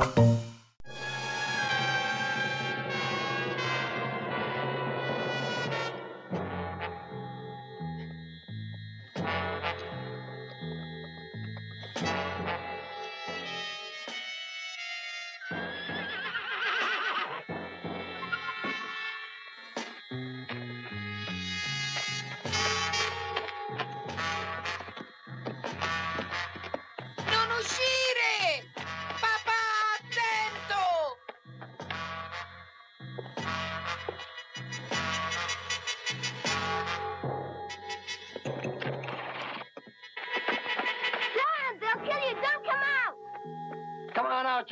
Non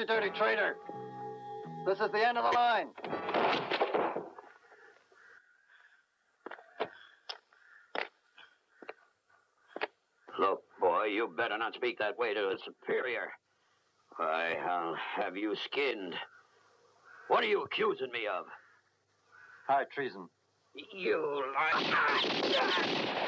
dirty traitor. This is the end of the line. Look, boy, you better not speak that way to a superior. Why, I'll have you skinned. What are you accusing me of? High treason. You lie.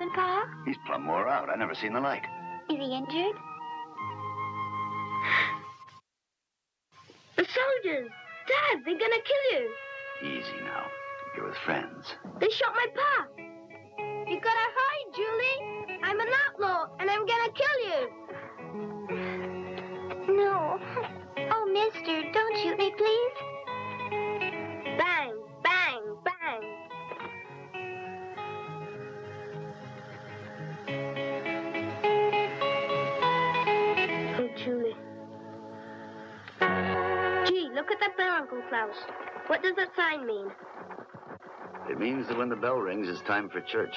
Happened, Carl? He's plumb wore out. I never seen the like. Is he injured? What does that sign mean? It means that when the bell rings, it's time for church.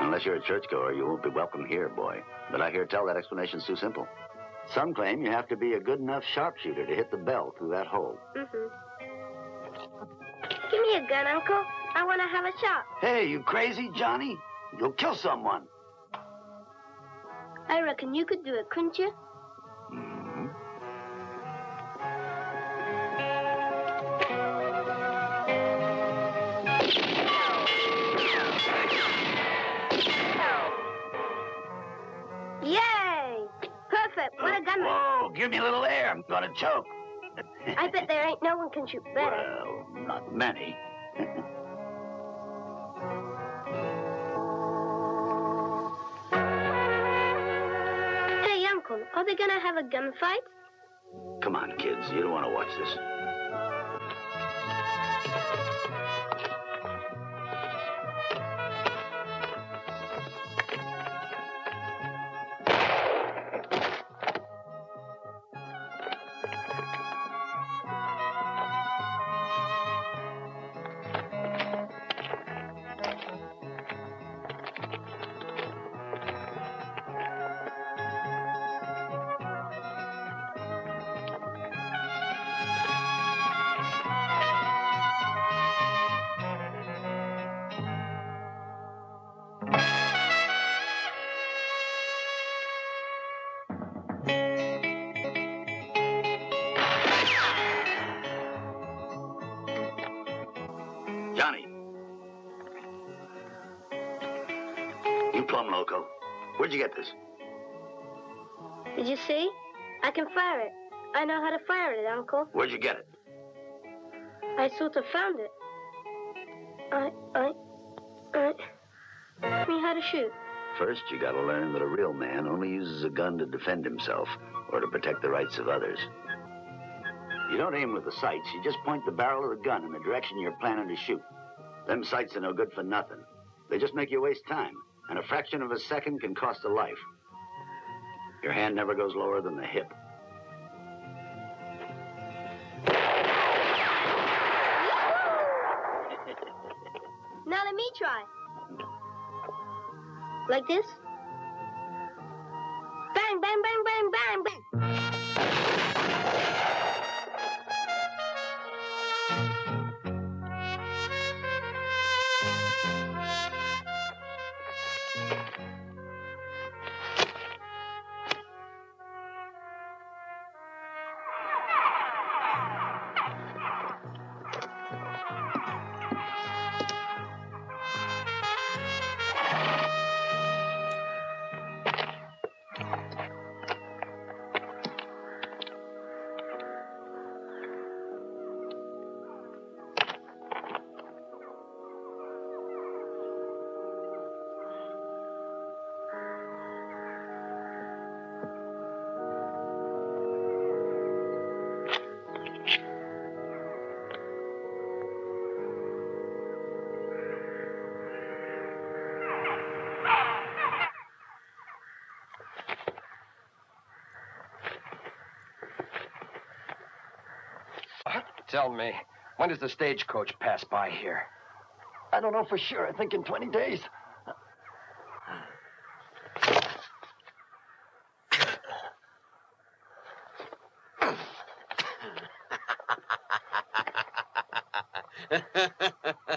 Unless you're a churchgoer, you won't be welcome here, boy. But I hear tell that explanation's too simple. Some claim you have to be a good enough sharpshooter to hit the bell through that hole. Mm-hmm. Give me a gun, Uncle. I want to have a shot. Hey, you crazy, Johnny? You'll kill someone. I reckon you could do it, couldn't you? Give me a little air. I'm gonna choke. I bet there ain't no one can shoot better. Well, not many. Hey, Uncle, are they gonna have a gunfight? Come on, kids. You don't want to watch this. I know how to fire it, Uncle. Where'd you get it? I sort of found it. I, I, I. Teach me how to shoot. First, you gotta learn that a real man only uses a gun to defend himself or to protect the rights of others. You don't aim with the sights, you just point the barrel of the gun in the direction you're planning to shoot. Them sights are no good for nothing. They just make you waste time, and a fraction of a second can cost a life. Your hand never goes lower than the hip. This? Tell me, when does the stagecoach pass by here? I don't know for sure. I think in 20 days.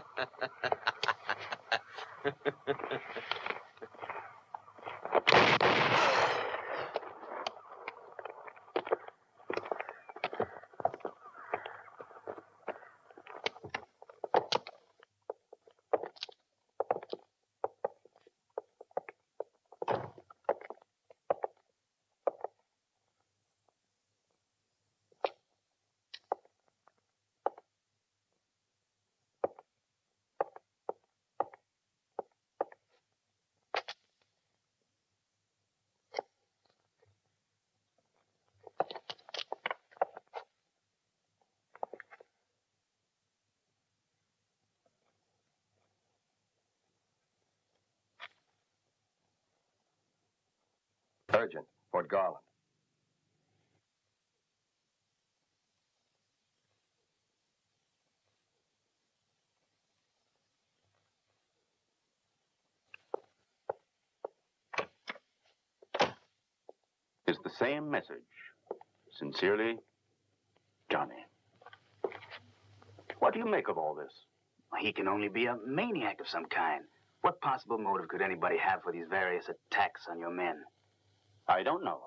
Urgent. Fort Garland. is the same message. Sincerely, Johnny. What do you make of all this? He can only be a maniac of some kind. What possible motive could anybody have for these various attacks on your men? I don't know.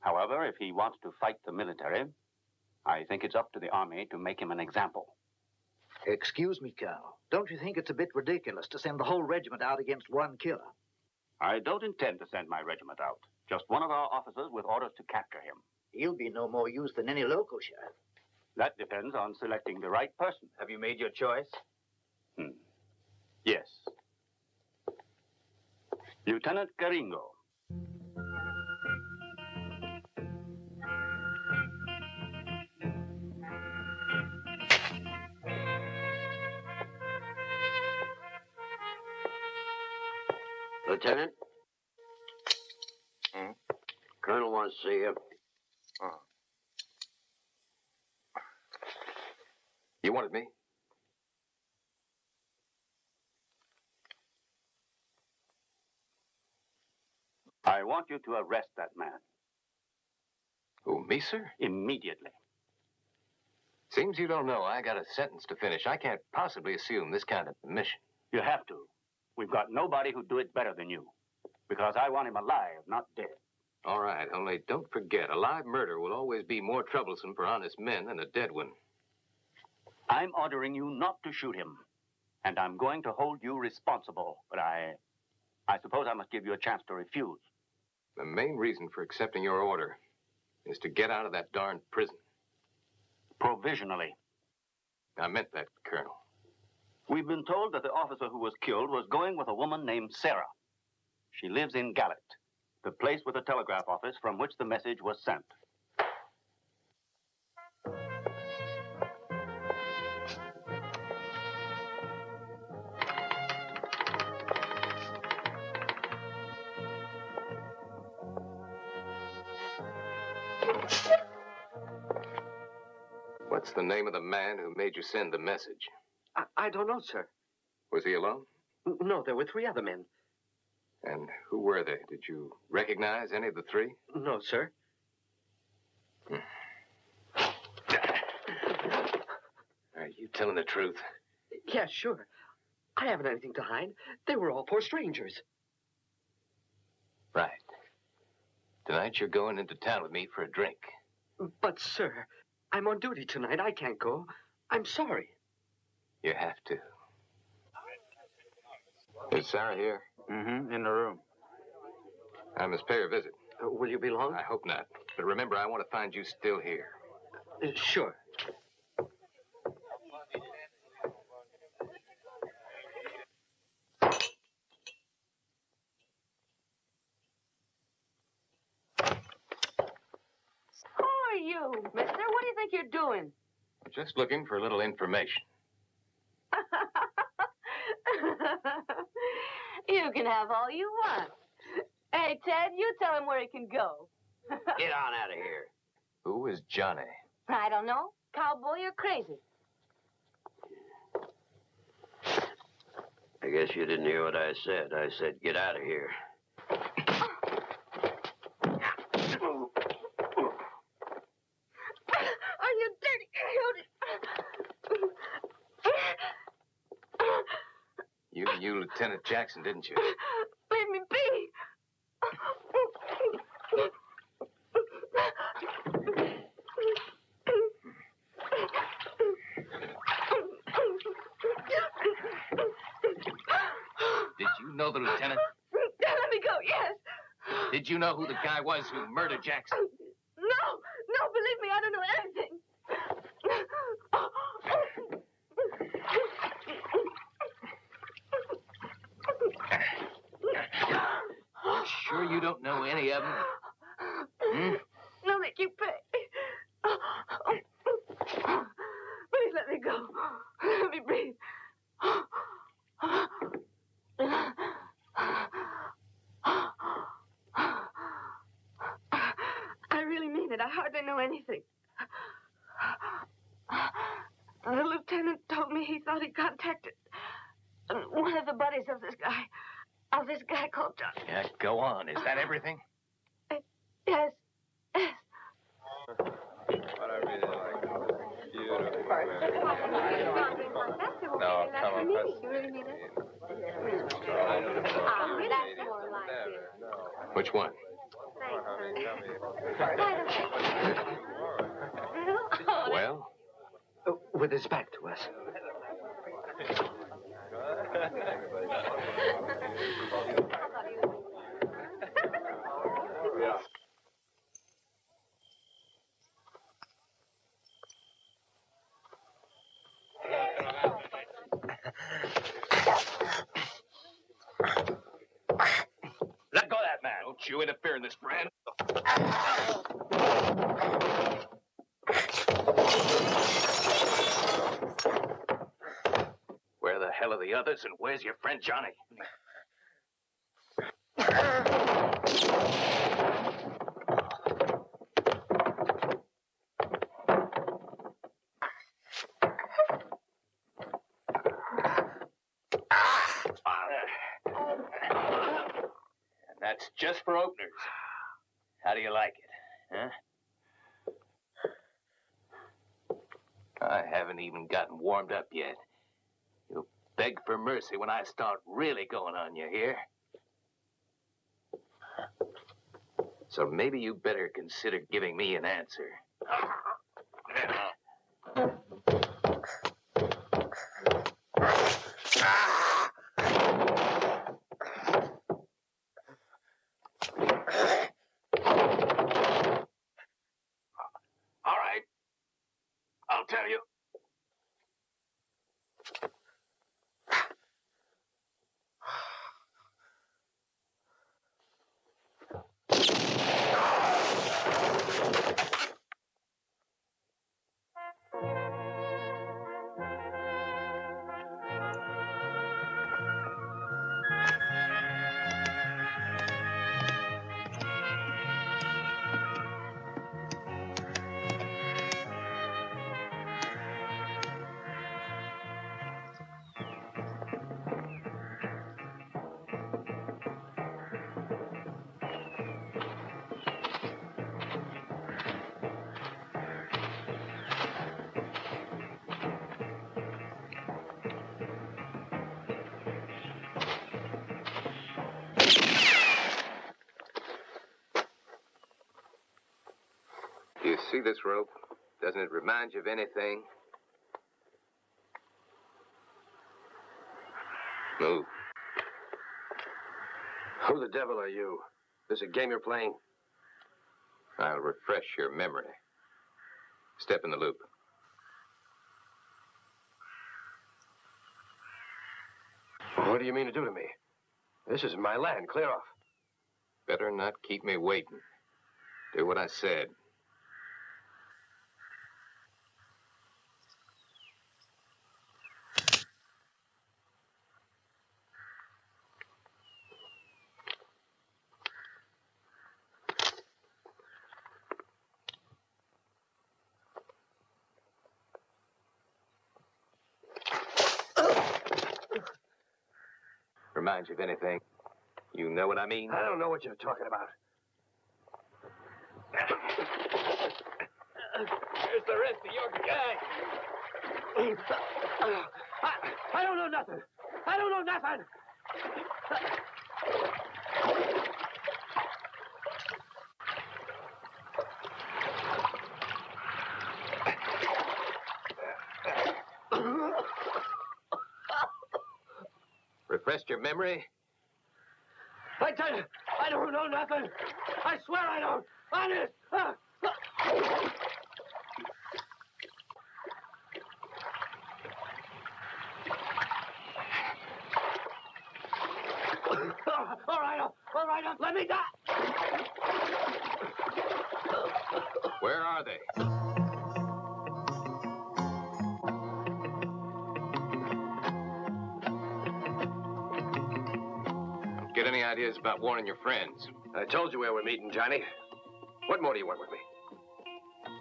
However, if he wants to fight the military, I think it's up to the Army to make him an example. Excuse me, Colonel. Don't you think it's a bit ridiculous to send the whole regiment out against one killer? I don't intend to send my regiment out. Just one of our officers with orders to capture him. He'll be no more use than any local sheriff. That depends on selecting the right person. Have you made your choice? Hmm. Yes. Lieutenant Garringo. Lieutenant? Colonel wants to see you. Uh. You wanted me? I want you to arrest that man Who, me, sir? immediately. Seems you don't know I got a sentence to finish. I can't possibly assume this kind of mission. You have to. We've got nobody who'd do it better than you. Because I want him alive, not dead. All right, only don't forget, a live murder will always be more troublesome for honest men than a dead one. I'm ordering you not to shoot him. And I'm going to hold you responsible. But I. I suppose I must give you a chance to refuse. The main reason for accepting your order is to get out of that darned prison. Provisionally. I meant that, Colonel. We've been told that the officer who was killed was going with a woman named Sarah. She lives in Gallet, the place with the telegraph office from which the message was sent. What's the name of the man who made you send the message? I, I don't know, sir. Was he alone? No, there were three other men. And who were they? Did you recognize any of the three? No, sir. Hmm. Are you telling the truth? Yeah, sure. I haven't anything to hide. They were all poor strangers. Right. Tonight you're going into town with me for a drink. But, sir, I'm on duty tonight. I can't go. I'm sorry. You have to. Is Sarah here? Mm-hmm, in the room. I must pay her a visit. Uh, will you be long? I hope not. But remember, I want to find you still here. Uh, sure. Who are you, mister? What do you think you're doing? Just looking for a little information. you can have all you want. Hey, Ted, you tell him where he can go. Get on out of here. Who is Johnny? I don't know. Cowboy, you're crazy. I guess you didn't hear what I said. I said, get out of here. Are you dirty coyote? You knew Lieutenant Jackson, didn't you? Leave me be. Did you know the lieutenant? Let me go, yes. Did you know who the guy was who murdered Jackson? No, no, believe me, I don't know anything. You sure you don't know any of them? Hmm? No, make you pay. Please let me go. Let me breathe. I really mean it. I hardly know anything. The lieutenant told me he thought he contacted one of the buddies of this guy, of this guy called John. Yeah, go on. Is that everything? Yes. Yes. No, come on, Which one? Well, Uh, with his back to us. Let go of that man. don't you interfere in this, friend. Where the hell are the others, and where's your friend Johnny? That's just for openers. How do you like it, huh? I haven't even gotten warmed up yet. Beg for mercy when I start really going on you here. So maybe you better consider giving me an answer. This rope? Doesn't it remind you of anything? Move. Who the devil are you? This a game you're playing? I'll refresh your memory. Step in the loop. What do you mean to do to me? This is my land. Clear off. Better not keep me waiting. Do what I said. Remind you of anything? You know what I mean? I don't know what you're talking about. Here's the rest of your gang. I, I don't know nothing. I don't know nothing. Refreshed your memory? I tell you, I don't know nothing. I swear I don't. Honest. Ah, about warning your friends? I told you where we're meeting, Johnny. What more do you want with me?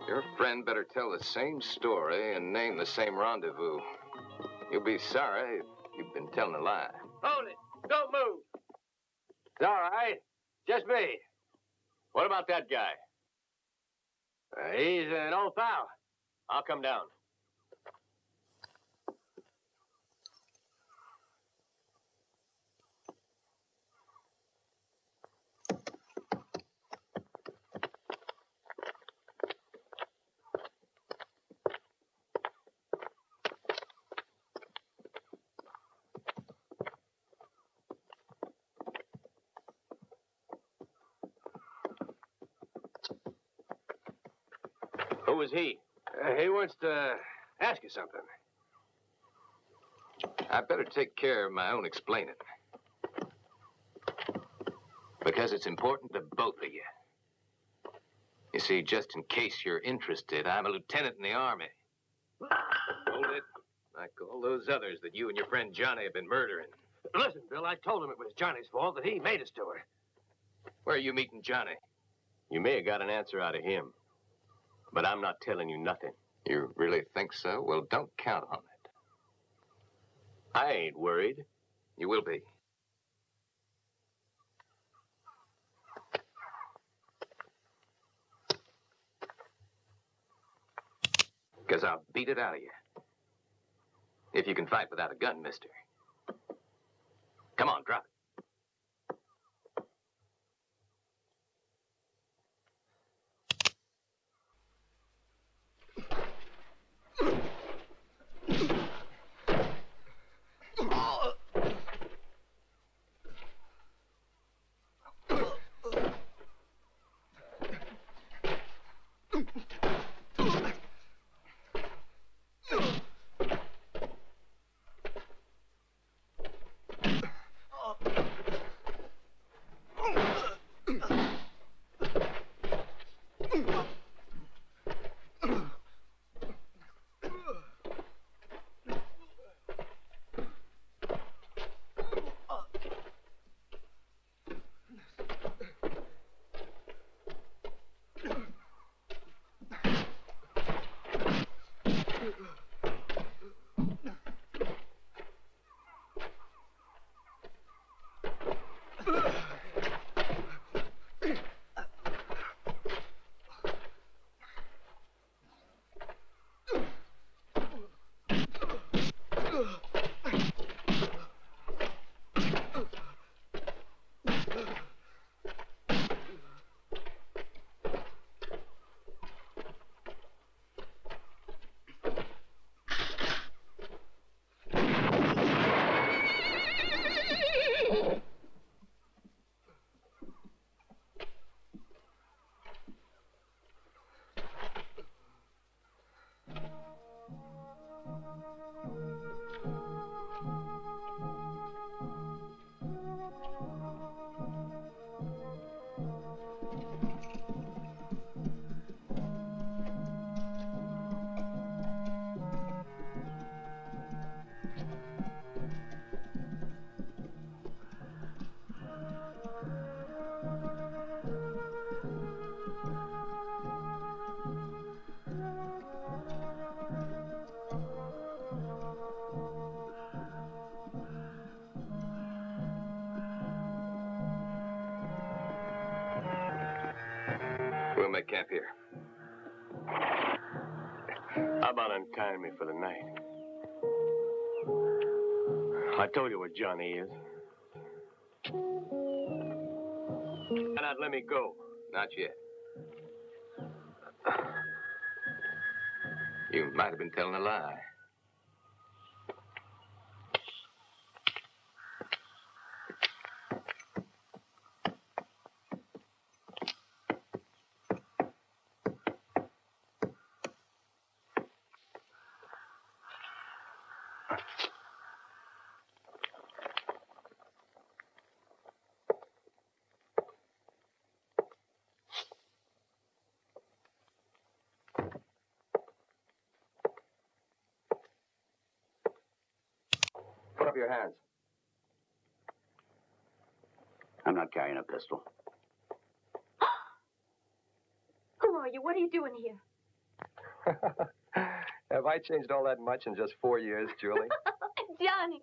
Your friend better tell the same story and name the same rendezvous. You'll be sorry if you've been telling a lie. Hold it. Don't move. It's all right. Just me. What about that guy? Uh, he's an old pal. I'll come down. Who is he? Uh, he wants to uh, ask you something. I better take care of my own explaining. Because it's important to both of you. You see, just in case you're interested, I'm a lieutenant in the Army. Hold it. Like all those others that you and your friend Johnny have been murdering. Listen, Bill, I told him it was Johnny's fault that he made us to her. Where are you meeting Johnny? You may have got an answer out of him. But I'm not telling you nothing. You really think so? Well, don't count on it. I ain't worried. You will be. Because I'll beat it out of you. If you can fight without a gun, mister. Come on, drop it. Camp here. How about untying me for the night? I told you where Johnny is. Why not let me go? Not yet. You might have been telling a lie. Put up your hands. I'm not carrying a pistol. Who are you? What are you doing here? Have I changed all that much in just four years, Julie? Johnny,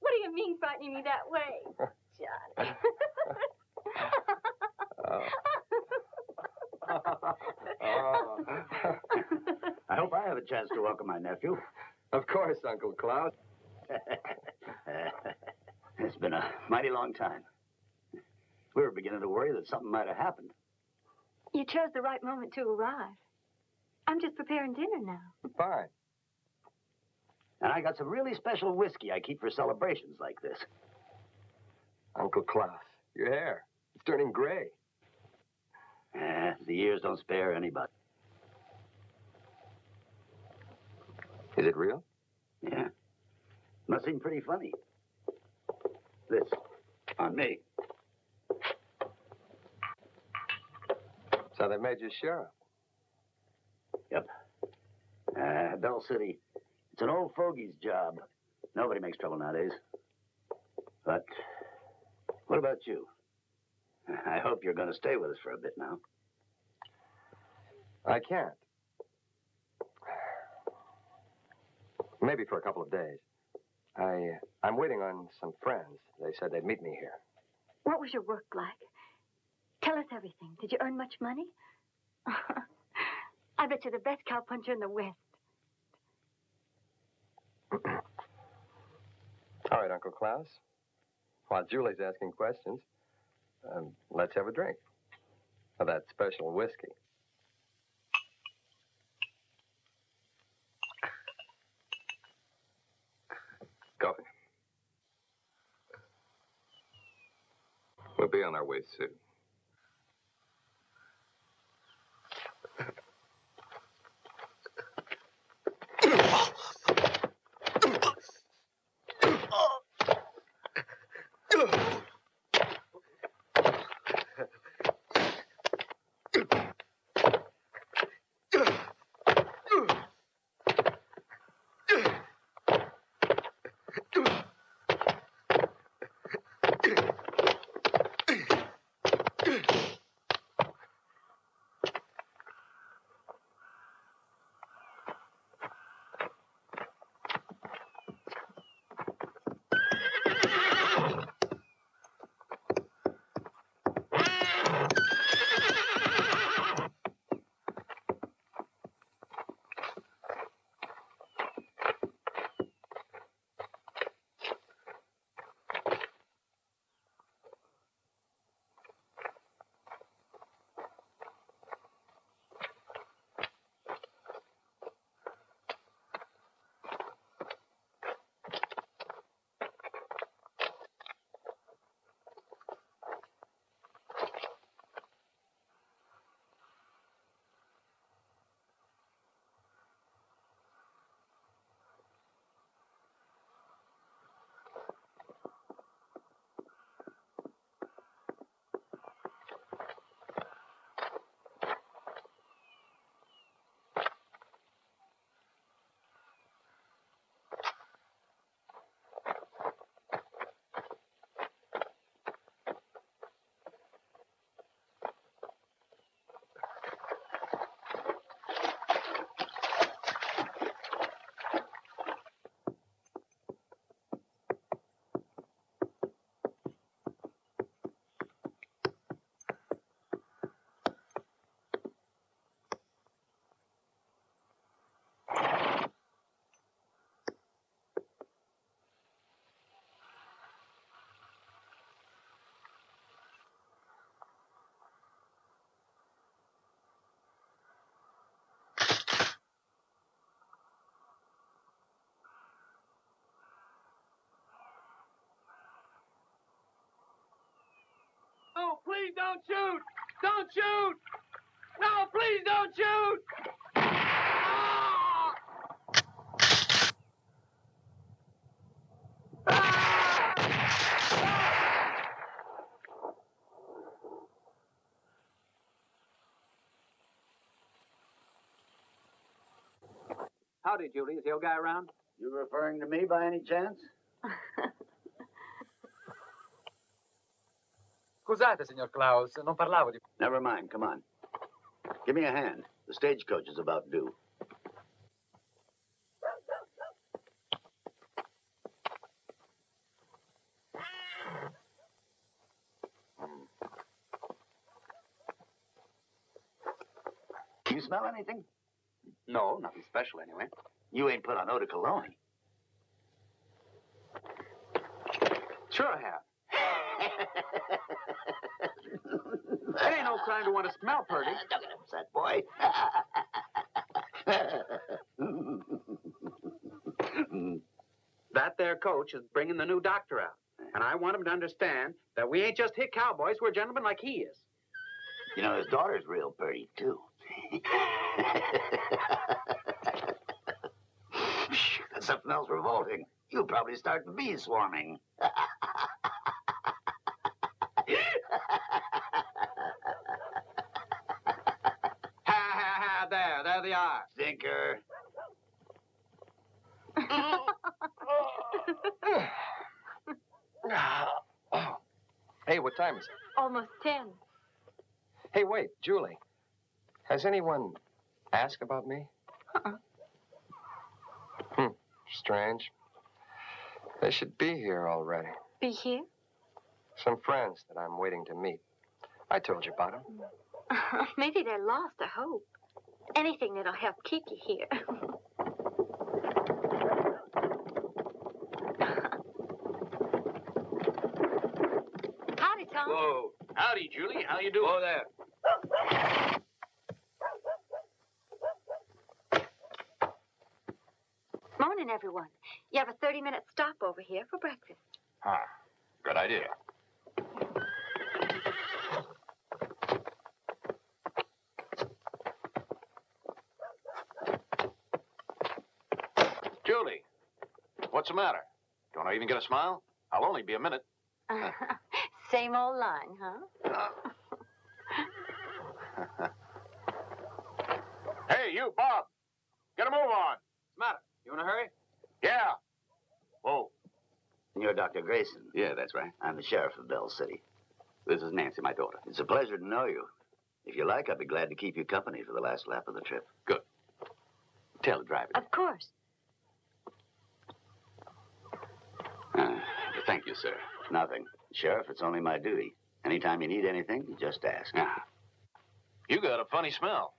what do you mean frightening me that way? Johnny. Oh. I hope I have a chance to welcome my nephew. Of course, Uncle Klaus. it's been a mighty long time. We were beginning to worry that something might have happened. You chose the right moment to arrive. I'm just preparing dinner now. Fine. And I got some really special whiskey I keep for celebrations like this. Uncle Klaus, your hair. It's turning gray. Eh, the years don't spare anybody. Is it real? Yeah. Must seem pretty funny. This, on me. So they made you sheriff. Yep. Uh, Bell City. It's an old fogey's job. Nobody makes trouble nowadays. But what about you? I hope you're going to stay with us for a bit now. I can't. Maybe for a couple of days. I, I'm waiting on some friends. They said they'd meet me here. What was your work like? Tell us everything. Did you earn much money? I bet you're the best cowpuncher in the West. All right, Uncle Klaus. While Julie's asking questions, um, let's have a drink of that special whiskey. Coffee. We'll be on our way soon. No, please don't shoot! Don't shoot! No, please don't shoot! Ah! Howdy, Julie. Is the old guy around? You referring to me by any chance? Scusate, signor Klaus, non parlavo di... Never mind, come on. Give me a hand. The stagecoach is about due. You smell anything? No, nothing special anyway. You ain't put on eau de cologne. Sure I have. It ain't no crime to want to smell pretty. Uh, don't get upset, boy. That there coach is bringing the new doctor out. And I want him to understand that we ain't just hit cowboys, we're gentlemen like he is. you know, his daughter's real pretty, too. That's something else revolting. You'll probably start bees swarming. Are. Hey, what time is it? Almost ten. Hey, wait, Julie. Has anyone asked about me? Uh-uh. Hmm, strange. They should be here already. Be here? Some friends that I'm waiting to meet. I told you about them. Maybe they're lost, I hope. Anything that'll help keep you here. Howdy, Tom. Whoa. Howdy, Julie. How you doing? Whoa there. Morning, everyone. You have a 30 minute stop over here for breakfast. Ah, good idea. Julie, what's the matter? Don't I even get a smile? I'll only be a minute. Same old line, huh? Hey, you, Bob. Get a move on. What's the matter? You in a hurry? Yeah. Whoa. And You're Dr. Grayson. Yeah, that's right. I'm the sheriff of Bell City. This is Nancy, my daughter. It's a pleasure to know you. If you like, I'd be glad to keep you company for the last lap of the trip. Good. Tell the driver. Of course. Uh, thank you, sir. Nothing. Sheriff, it's only my duty. Anytime you need anything, you just ask. Ah. You got a funny smell.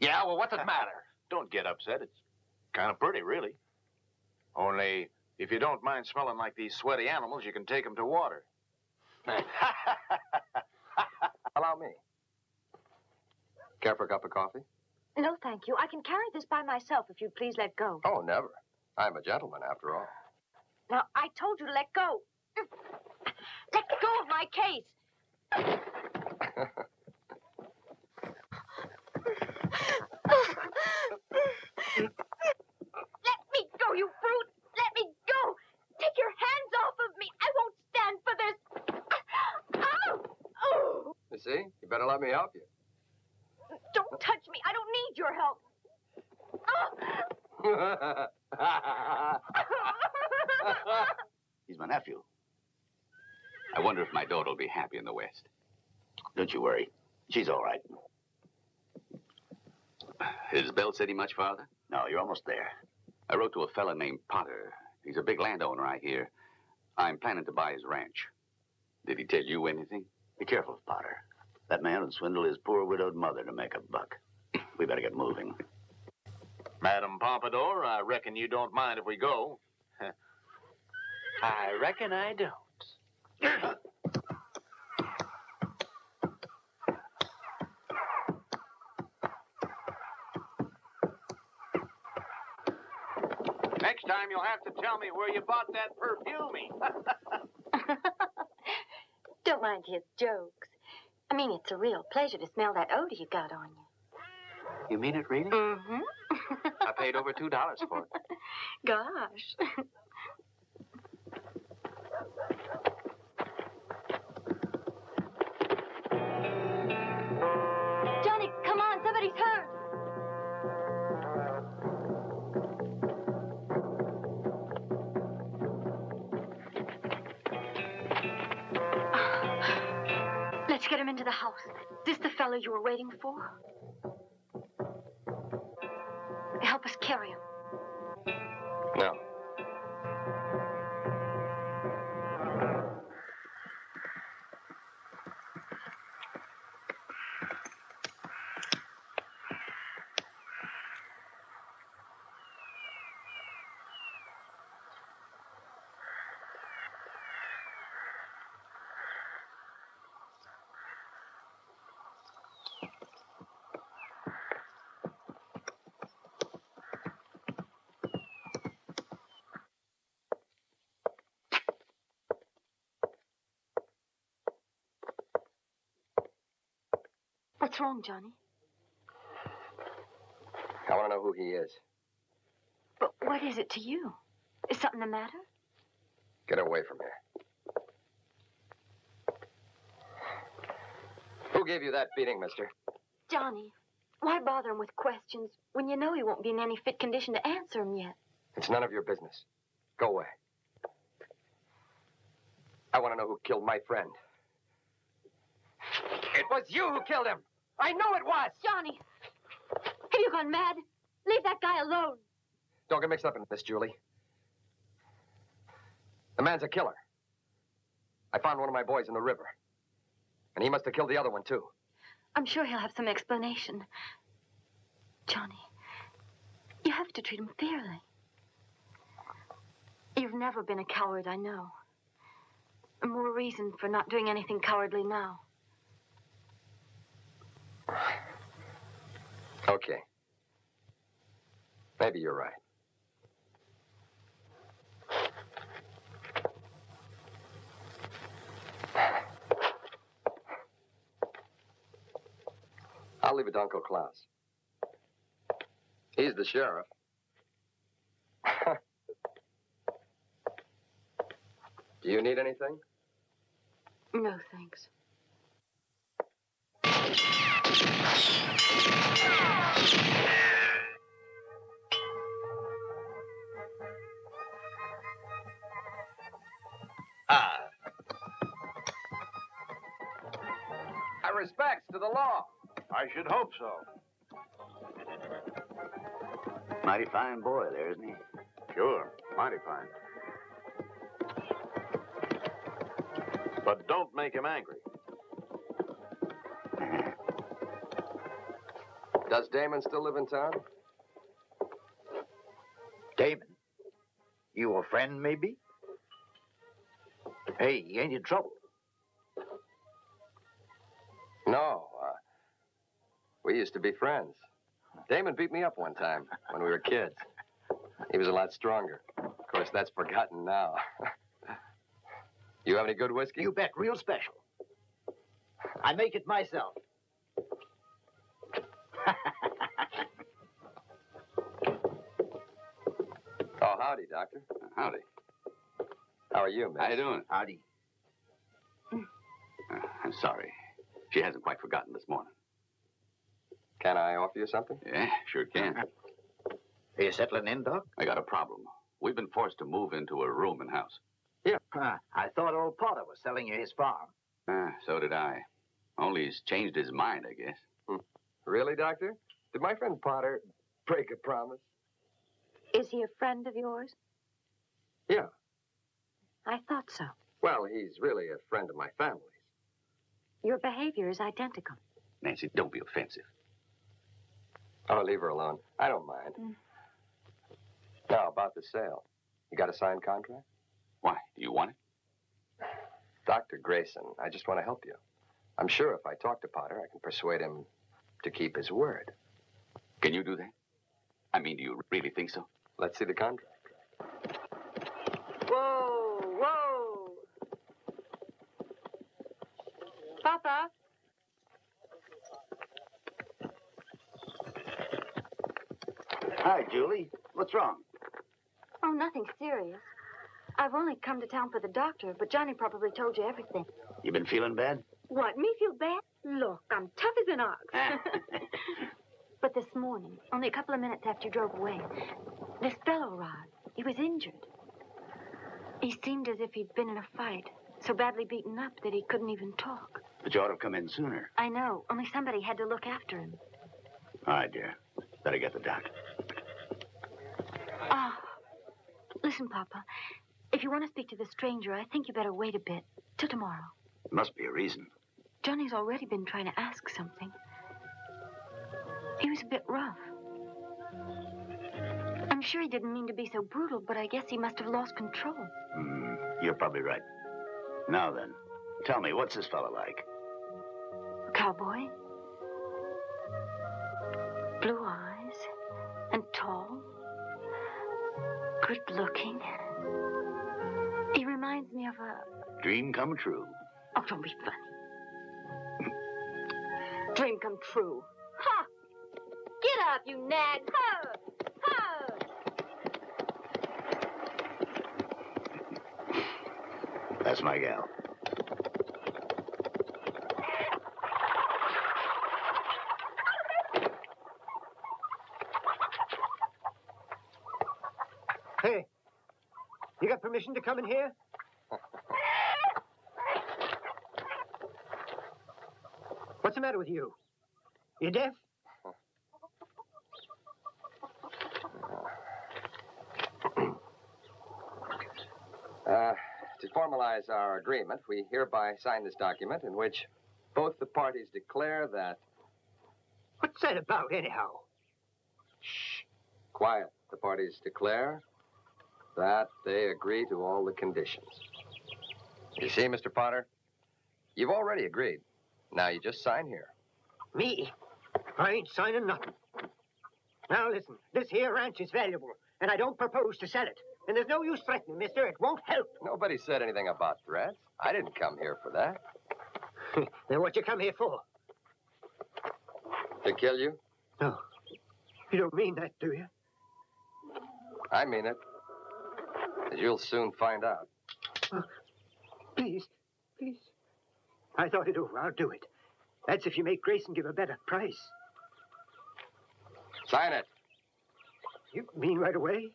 Yeah, well, what's the matter? Don't get upset. It's kind of pretty, really. Only, if you don't mind smelling like these sweaty animals, you can take them to water. Allow me. Care for a cup of coffee? No, thank you. I can carry this by myself if you'd please let go. Oh, never. I'm a gentleman, after all. Now, I told you to let go. Let go of my case. Let me go, you brute! Let me go! Take your hands off of me! I won't stand for this! Ow! Oh! You see? You better let me help you. Don't touch me! I don't need your help! Oh! He's my nephew. I wonder if my daughter will be happy in the West. Don't you worry. She's all right. Is Bell City much farther? No, you're almost there. I wrote to a fella named Potter. He's a big landowner I hear. I'm planning to buy his ranch. Did he tell you anything? Be careful, of Potter. That man would swindle his poor widowed mother to make a buck. We better get moving. Madam Pompadour, I reckon you don't mind if we go. I reckon I don't. Next time you'll have to tell me where you bought that perfume. Don't mind his jokes. I mean, it's a real pleasure to smell that odor you got on you. You mean it really? Mm-hmm. I paid over two dollars for it. Gosh. Let's get him into the house. This the fellow you were waiting for? Help us carry him. No. What's wrong, Johnny? I want to know who he is. But what is it to you? Is something the matter? Get away from here. Who gave you that beating, mister? Johnny, why bother him with questions when you know he won't be in any fit condition to answer them yet? It's none of your business. Go away. I want to know who killed my friend. It was you who killed him. I know it was. Johnny, have you gone mad? Leave that guy alone. Don't get mixed up in this, Julie. The man's a killer. I found one of my boys in the river. And he must have killed the other one, too. I'm sure he'll have some explanation. Johnny, you have to treat him fairly. You've never been a coward, I know. More reason for not doing anything cowardly now. Okay. Maybe you're right. I'll leave it to Uncle Klaus. He's the sheriff. Do you need anything? No, thanks. Ah. My respects to the law. I should hope so. Mighty fine boy there, isn't he? Sure. Mighty fine. But don't make him angry. Does Damon still live in town? Damon? You a friend, maybe? Hey, you ain't in trouble. No. Uh, we used to be friends. Damon beat me up one time when we were kids. He was a lot stronger. Of course, that's forgotten now. you have any good whiskey? You bet, real special. I make it myself. Howdy, Doctor. Howdy. How are you, man? How you doing? Howdy. Uh, I'm sorry. She hasn't quite forgotten this morning. Can I offer you something? Yeah, sure can. Are you settling in, Doc? I got a problem. We've been forced to move into a rooming house. Yeah. I thought old Potter was selling you his farm. Ah, so did I. Only he's changed his mind, I guess. Hmm. Really, Doctor? Did my friend Potter break a promise? Is he a friend of yours? Yeah. I thought so. Well, he's really a friend of my family's. Your behavior is identical. Nancy, don't be offensive. Oh, leave her alone. I don't mind. Mm. Now, about the sale. You got a signed contract? Why? Do you want it? Dr. Grayson, I just want to help you. I'm sure if I talk to Potter, I can persuade him to keep his word. Can you do that? I mean, do you really think so? Let's see the contract. Whoa, whoa. Papa? Hi, Julie. What's wrong? Oh, nothing serious. I've only come to town for the doctor, but Johnny probably told you everything. You been feeling bad? What, me feel bad? Look, I'm tough as an ox. but this morning, only a couple of minutes after you drove away, this fellow, Rod, he was injured. He seemed as if he'd been in a fight, so badly beaten up that he couldn't even talk. But you ought to have come in sooner. I know, only somebody had to look after him. All right, dear. Better get the doc. Ah, listen, Papa. If you want to speak to the stranger, I think you better wait a bit till tomorrow. Must be a reason. Johnny's already been trying to ask something. He was a bit rough. I'm sure he didn't mean to be so brutal, but I guess he must have lost control. Hmm, you're probably right. Now then, tell me, what's this fellow like? A cowboy. Blue eyes. And tall. Good looking. He reminds me of a. Dream come true. Oh, don't be funny. Dream come true. Ha! Get up, you nag! Ho! That's my gal. Hey, you got permission to come in here? What's the matter with you? You deaf? Formalize our agreement, we hereby sign this document in which both the parties declare that. What's that about, anyhow? Shh. Quiet. The parties declare that they agree to all the conditions. You see, Mr. Potter? You've already agreed. Now you just sign here. Me? I ain't signing nothing. Now listen, this here ranch is valuable, and I don't propose to sell it. And there's no use threatening, mister. It won't help. Nobody said anything about threats. I didn't come here for that. then what you come here for? To kill you? No. You don't mean that, do you? I mean it. As you'll soon find out. Please, please. I thought it over. I'll do it. That's if you make Grayson give a better price. Sign it. You mean right away?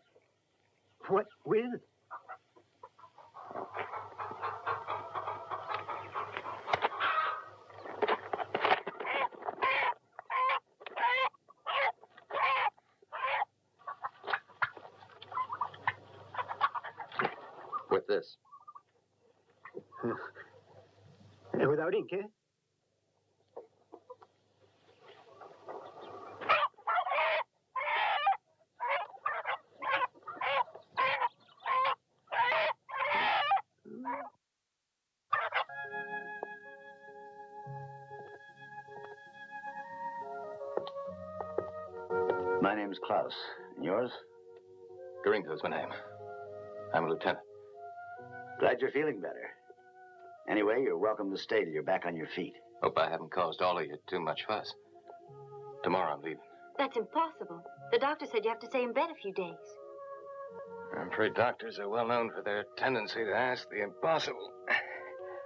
What with? With this. Without ink, eh? Klaus. And yours? Garringo's my name. I'm a lieutenant. Glad you're feeling better. Anyway, you're welcome to stay till you're back on your feet. Hope I haven't caused all of you too much fuss. Tomorrow I'm leaving. That's impossible. The doctor said you have to stay in bed a few days. I'm afraid doctors are well known for their tendency to ask the impossible.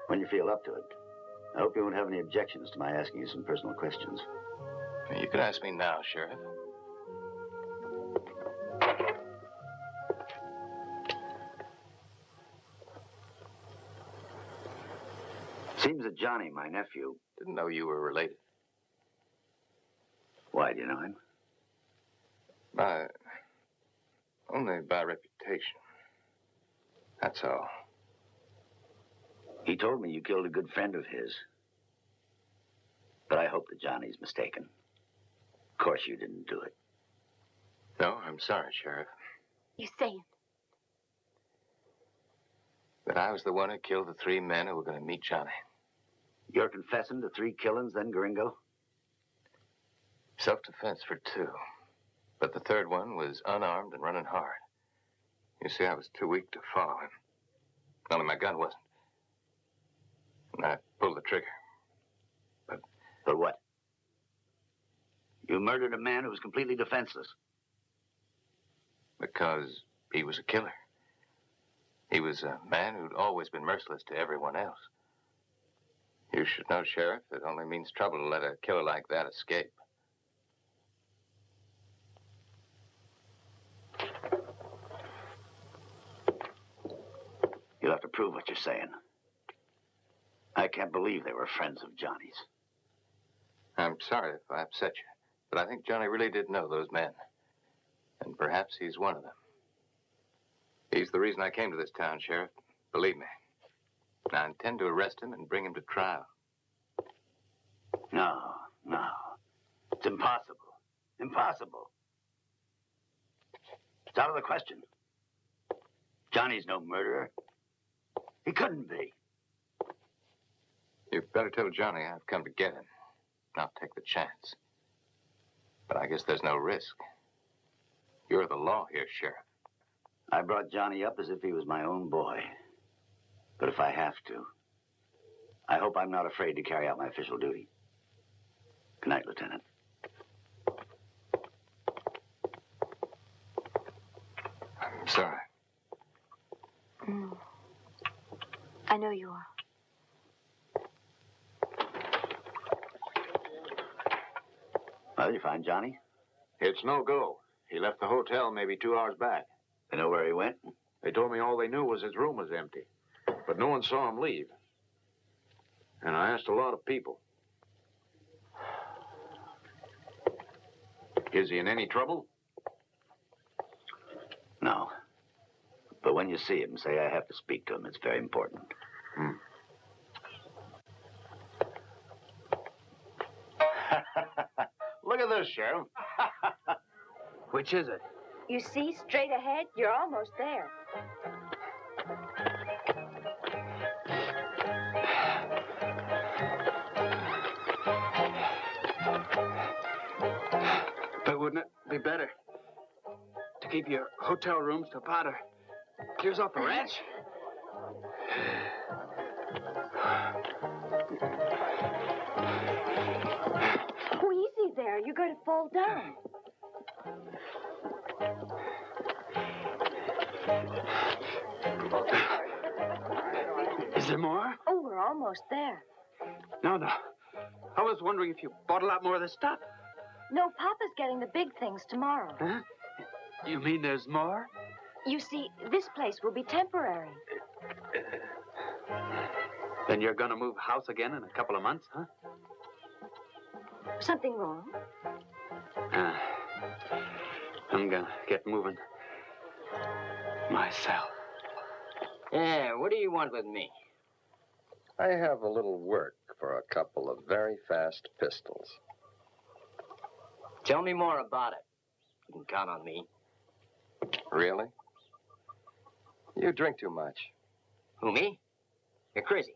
When you feel up to it. I hope you won't have any objections to my asking you some personal questions. You can ask me now, Sheriff. Seems that Johnny, my nephew. Didn't know you were related. Why, do you know him? By. only by reputation. That's all. He told me you killed a good friend of his. But I hope that Johnny's mistaken. Of course, you didn't do it. No, I'm sorry, Sheriff. You saying? That I was the one who killed the three men who were going to meet Johnny. You're confessing to three killings, then, Garringo? Self defense for two. But the third one was unarmed and running hard. You see, I was too weak to follow him. Only my gun wasn't. And I pulled the trigger. But. But what? You murdered a man who was completely defenseless. Because he was a killer. He was a man who'd always been merciless to everyone else. You should know, Sheriff, it only means trouble to let a killer like that escape. You'll have to prove what you're saying. I can't believe they were friends of Johnny's. I'm sorry if I upset you, but I think Johnny really did know those men. And perhaps he's one of them. He's the reason I came to this town, Sheriff. Believe me. And I intend to arrest him and bring him to trial. No, no. It's impossible. Impossible. It's out of the question. Johnny's no murderer. He couldn't be. You'd better tell Johnny I've come to get him. Not take the chance. But I guess there's no risk. You're the law here, Sheriff. I brought Johnny up as if he was my own boy. But if I have to, I hope I'm not afraid to carry out my official duty. Good night, Lieutenant. I'm sorry. Mm. I know you are. Well, you find Johnny? It's no go. He left the hotel maybe two hours back. They know where he went? They told me all they knew was his room was empty. But no one saw him leave. And I asked a lot of people. Is he in any trouble? No. But when you see him, say I have to speak to him. It's very important. Hmm. Look at this, Sheriff. Which is it? You see, straight ahead, you're almost there. Be better to keep your hotel rooms till Potter clears off the ranch? Oh, easy there. You're going to fall down. Is there more? Oh, we're almost there. No, no. I was wondering if you bought a lot more of this stuff. No, Papa's getting the big things tomorrow. Huh? You mean there's more? You see, this place will be temporary. Then you're gonna move house again in a couple of months, huh? Something wrong? Uh, I'm gonna get moving myself. Yeah, what do you want with me? I have a little work for a couple of very fast pistols. Tell me more about it. You can count on me. Really? You drink too much. Who, me? You're crazy.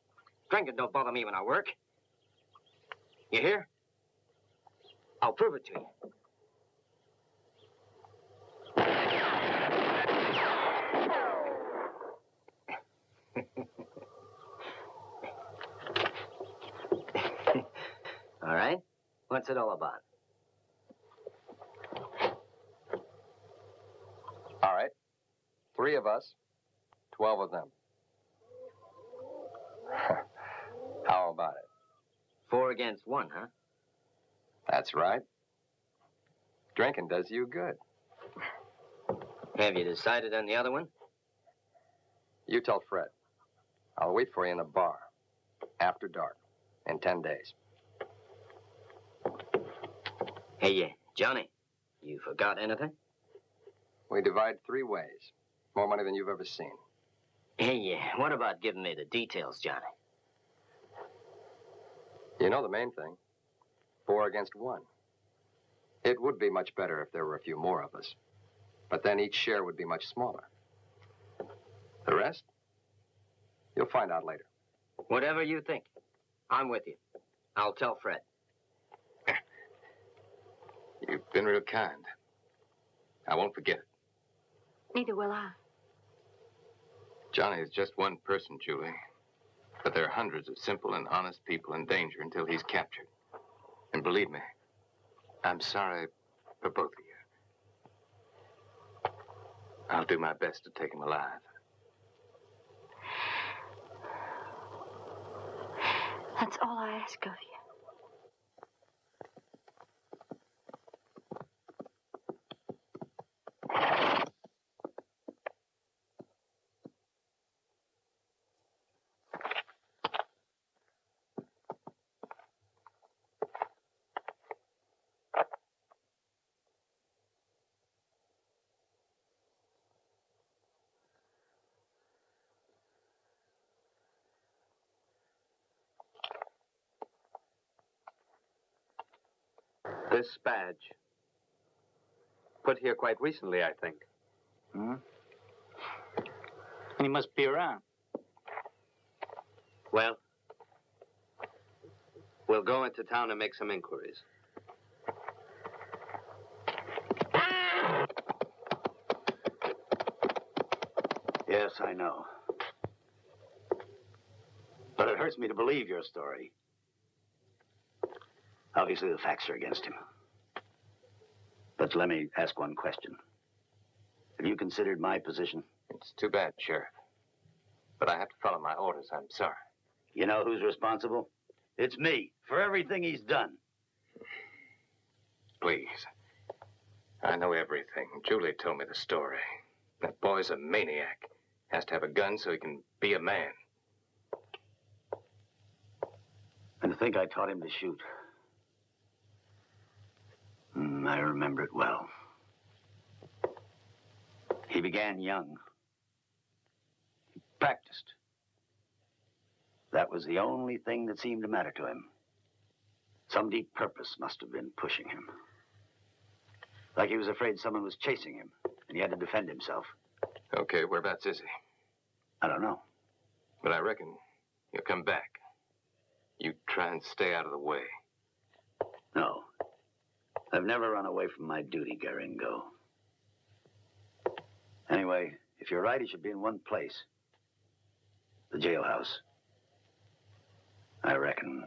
Drinking don't bother me when I work. You hear? I'll prove it to you. all right? What's it all about? All right. Three of us, 12 of them. How about it? Four against one, huh? That's right. Drinking does you good. Have you decided on the other one? You tell Fred. I'll wait for you in the bar. After dark. In 10 days. Hey, yeah, Johnny, you forgot anything? We divide three ways. More money than you've ever seen. Hey, yeah, what about giving me the details, Johnny? You know the main thing. Four against one. It would be much better if there were a few more of us. But then each share would be much smaller. The rest? You'll find out later. Whatever you think. I'm with you. I'll tell Fred. You've been real kind. I won't forget it. Neither will I. Johnny is just one person, Julie. But there are hundreds of simple and honest people in danger until he's captured. And believe me, I'm sorry for both of you. I'll do my best to take him alive. That's all I ask of you. This badge. Put here quite recently, I think. Hmm? He must be around. Well, we'll go into town and make some inquiries. Yes, I know. But it hurts me to believe your story. Obviously, the facts are against him. But let me ask one question. Have you considered my position? It's too bad, Sheriff. But I have to follow my orders. I'm sorry. You know who's responsible? It's me, for everything he's done. Please. I know everything. Julie told me the story. That boy's a maniac. Has to have a gun so he can be a man. And to think I taught him to shoot. Mm, I remember it well. He began young. He practiced. That was the only thing that seemed to matter to him. Some deep purpose must have been pushing him. Like he was afraid someone was chasing him, and he had to defend himself. Okay, whereabouts is he? I don't know. But I reckon he'll come back. You try and stay out of the way. No. I've never run away from my duty, Garringo. Anyway, if you're right, he should be in one place. The jailhouse. I reckon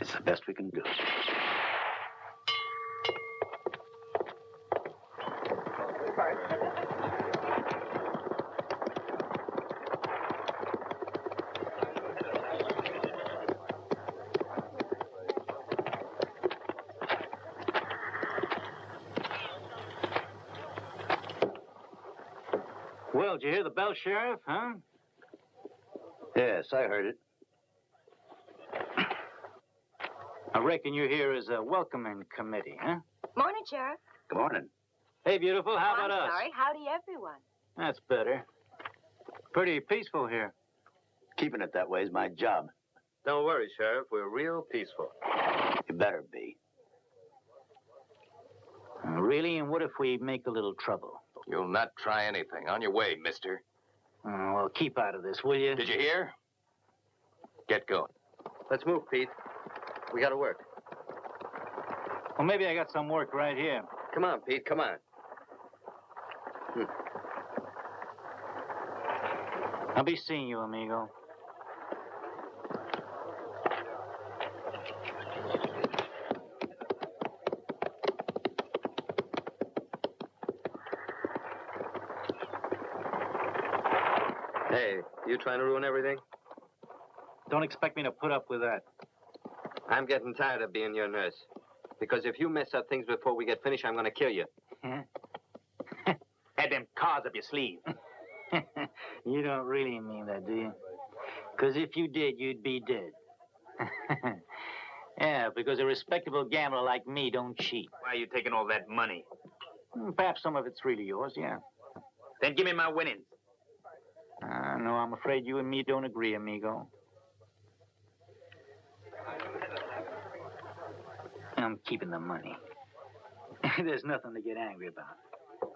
it's the best we can do. Sheriff, huh? Yes, I heard it. I reckon you're here as a welcoming committee, huh? Morning, Sheriff. Good morning. Hey, beautiful, how I'm about us? sorry. Howdy, everyone. That's better. Pretty peaceful here. Keeping it that way is my job. Don't worry, Sheriff. We're real peaceful. You better be. Uh, really? And what if we make a little trouble? You'll not try anything. On your way, mister. Uh, well, keep out of this, will you? Did you hear? Get going. Let's move, Pete. We gotta work. Well, maybe I got some work right here. Come on, Pete. Come on. I'll be seeing you, amigo. You trying to ruin everything? Don't expect me to put up with that. I'm getting tired of being your nurse. Because if you mess up things before we get finished, I'm gonna kill you. Had them cards up your sleeve. you don't really mean that, do you? Because if you did, you'd be dead. yeah, because a respectable gambler like me don't cheat. Why are you taking all that money? Hmm, Perhaps some of it's really yours, yeah. Then give me my winnings. Uh, no, I'm afraid you and me don't agree, amigo. I'm keeping the money. There's nothing to get angry about.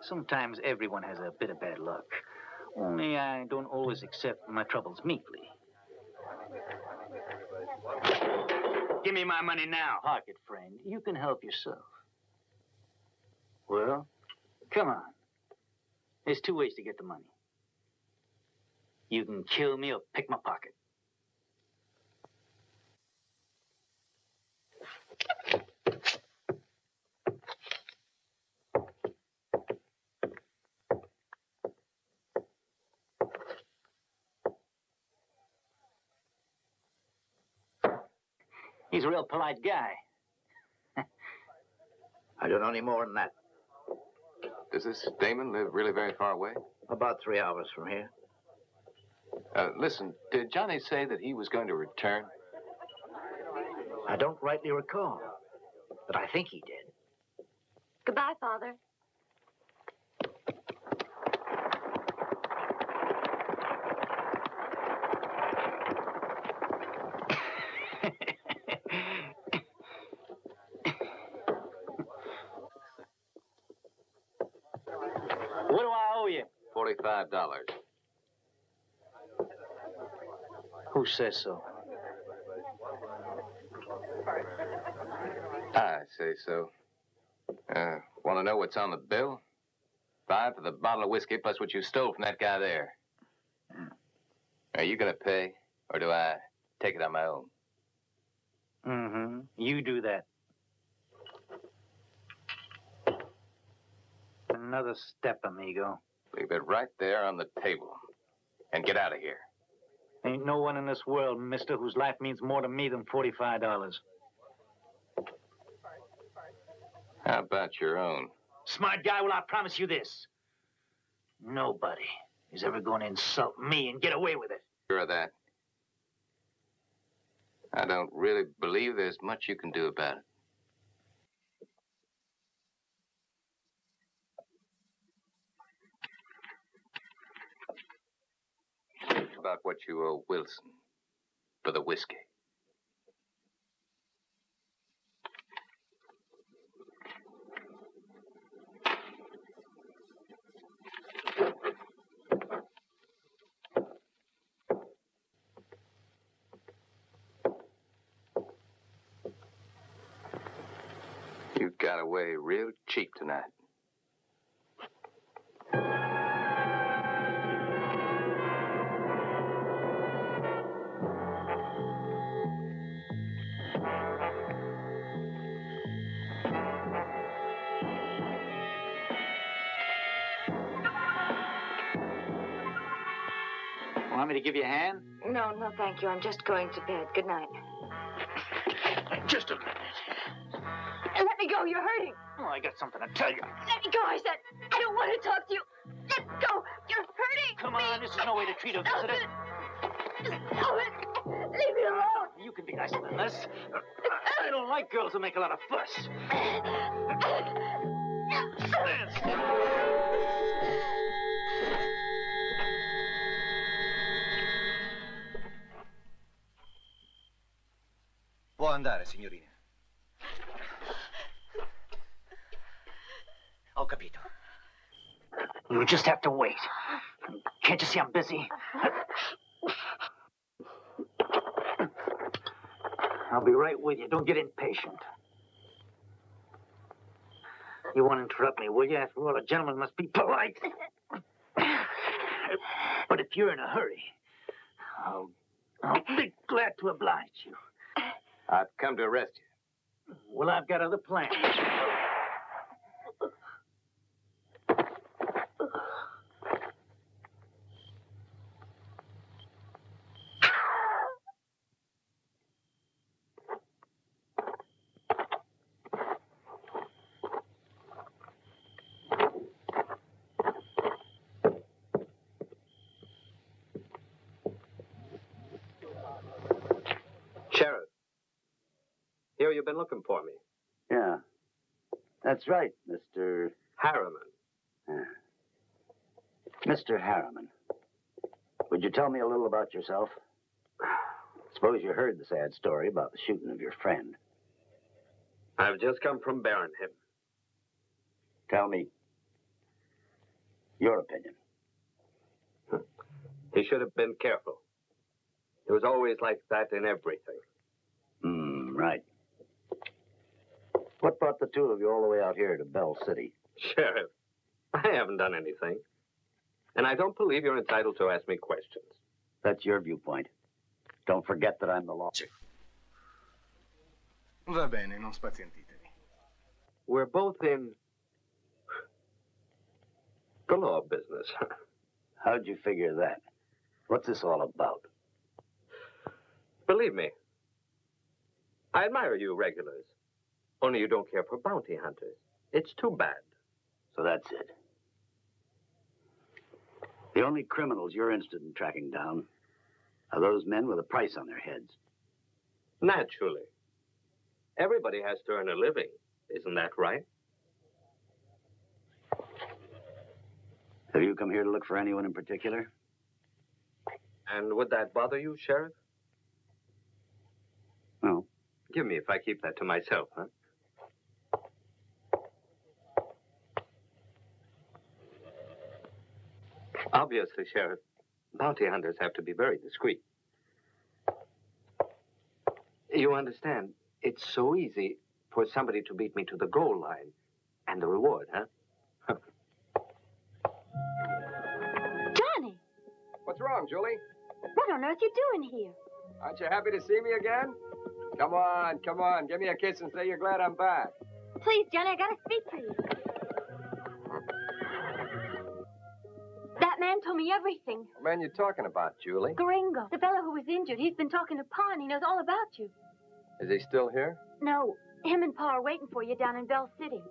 Sometimes everyone has a bit of bad luck. Only I don't always accept my troubles meekly. Give me my money now. Pocket friend, you can help yourself. Well, come on. There's two ways to get the money. You can kill me or pick my pocket. He's a real polite guy. I don't know any more than that. Does this Damon live really very far away? About three hours from here. Uh, listen, did Johnny say that he was going to return? I don't rightly recall, but I think he did. Goodbye, Father. what do I owe you? $45. Who says so? I say so. Uh, want to know what's on the bill? Five for the bottle of whiskey plus what you stole from that guy there. Are you going to pay, or do I take it on my own? Mm-hmm. You do that. Another step, amigo. Leave it right there on the table. And get out of here. Ain't no one in this world, mister, whose life means more to me than $45. How about your own? Smart guy, well, I promise you this. Nobody is ever going to insult me and get away with it. Sure of that? I don't really believe there's much you can do about it. About what you owe Wilson for the whiskey. You got away real cheap tonight. To give you a hand? No, no, thank you. I'm just going to bed. Good night. Just a minute. Let me go. You're hurting. Oh, I got something to tell you. Let me go, I said. I don't want to talk to you. Let go. You're hurting. Come on, this is no way to treat a visitor. it. Stop it. Leave me alone. You can be nicer than this. I don't like girls who make a lot of fuss. Stand still. Andare, signorina. Ho capito. You just have to wait. Can't you see I'm busy? I'll be right with you. Don't get impatient. You won't interrupt me, will you? After all, a gentleman must be polite. But if you're in a hurry, I'll, I'll be glad to oblige you. I've come to arrest you. Well, I've got other plans. Sheriff. Here you've been looking for me. Yeah. That's right, Mr. Harriman. Yeah. Mr. Harriman. Would you tell me a little about yourself? Suppose you heard the sad story about the shooting of your friend. I've just come from burying him. Tell me your opinion. He should have been careful. He was always like that in everything. Hmm, right. What brought the two of you all the way out here to Bell City? Sheriff, I haven't done anything. And I don't believe you're entitled to ask me questions. That's your viewpoint. Don't forget that I'm the law. Va bene, non spazientitevi. We're both in the law business. How'd you figure that? What's this all about? Believe me, I admire you regulars. Only you don't care for bounty hunters. It's too bad. So that's it. The only criminals you're interested in tracking down are those men with a price on their heads. Naturally. Everybody has to earn a living. Isn't that right? Have you come here to look for anyone in particular? And would that bother you, Sheriff? No. Give me if I keep that to myself, huh? Obviously, Sheriff, bounty hunters have to be very discreet. You understand, it's so easy for somebody to beat me to the goal line. And the reward, huh? Johnny, What's wrong, Julie? what on earth are you doing here? Aren't you happy to see me again? Come on, come on. Give me a kiss and say you're glad I'm back. Please, Johnny, I gotta speak to you. That man told me everything. What man you're talking about, Julie? Garringo, the fellow who was injured. He's been talking to Pa, and he knows all about you. Is he still here? No, him and Pa are waiting for you down in Bell City.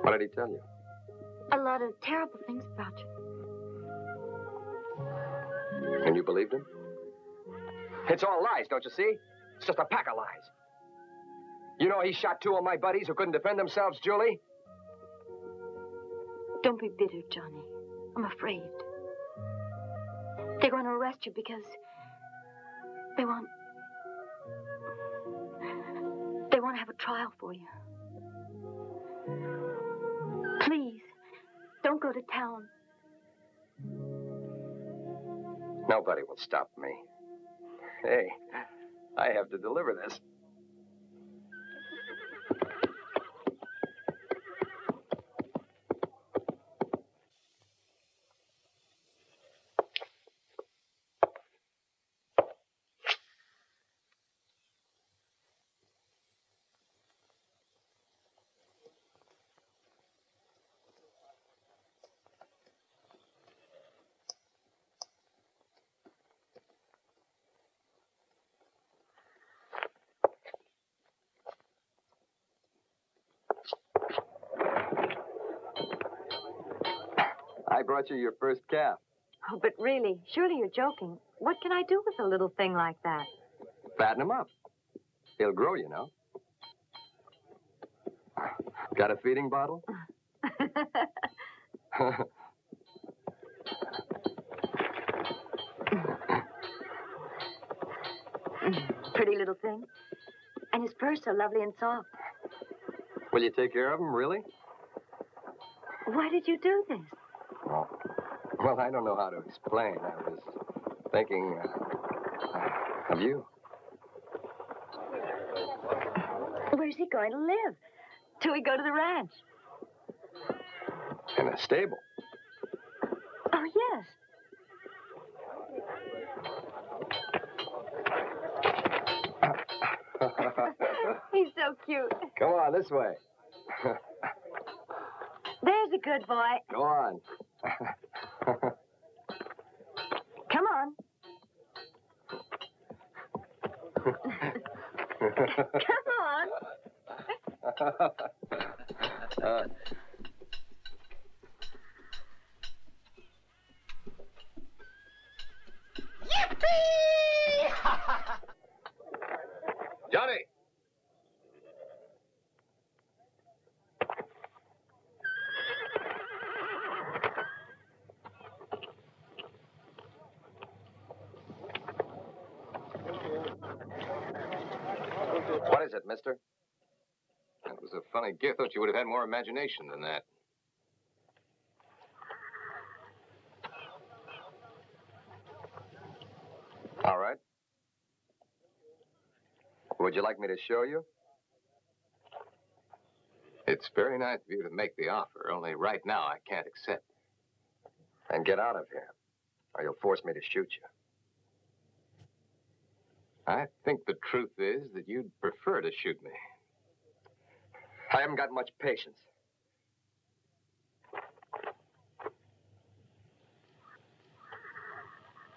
What did he tell you? A lot of terrible things about you. And you believed him? It's all lies, don't you see? It's just a pack of lies. You know he shot two of my buddies who couldn't defend themselves, Julie? Don't be bitter, Johnny. I'm afraid. They're going to arrest you because they want. They want to have a trial for you. Please, don't go to town. Nobody will stop me. Hey, I have to deliver this. I brought you your first calf. Oh, but really, surely you're joking. What can I do with a little thing like that? Fatten him up. He'll grow, you know. Got a feeding bottle? Pretty little thing. And his fur's so lovely and soft. Will you take care of him, really? Why did you do this? Well, I don't know how to explain. I was thinking uh, of you. Where's he going to live? Till we go to the ranch. In a stable. Oh, yes. He's so cute. Come on, this way. There's a good boy. Go on. Come on. uh, Johnny! What is it, mister? Funny gift. Thought you would have had more imagination than that. All right. Would you like me to show you? It's very nice of you to make the offer, only right now I can't accept. And get out of here, or you'll force me to shoot you. I think the truth is that you'd prefer to shoot me. I haven't got much patience.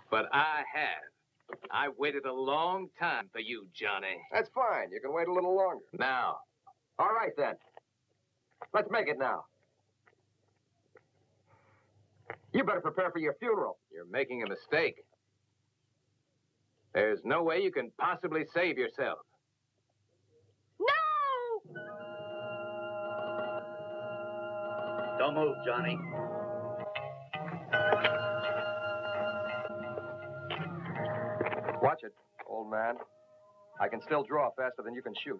But I have. I waited a long time for you, Johnny. That's fine. You can wait a little longer. Now. All right, then. Let's make it now. You better prepare for your funeral. You're making a mistake. There's no way you can possibly save yourself. Don't move, Johnny. Watch it, old man. I can still draw faster than you can shoot.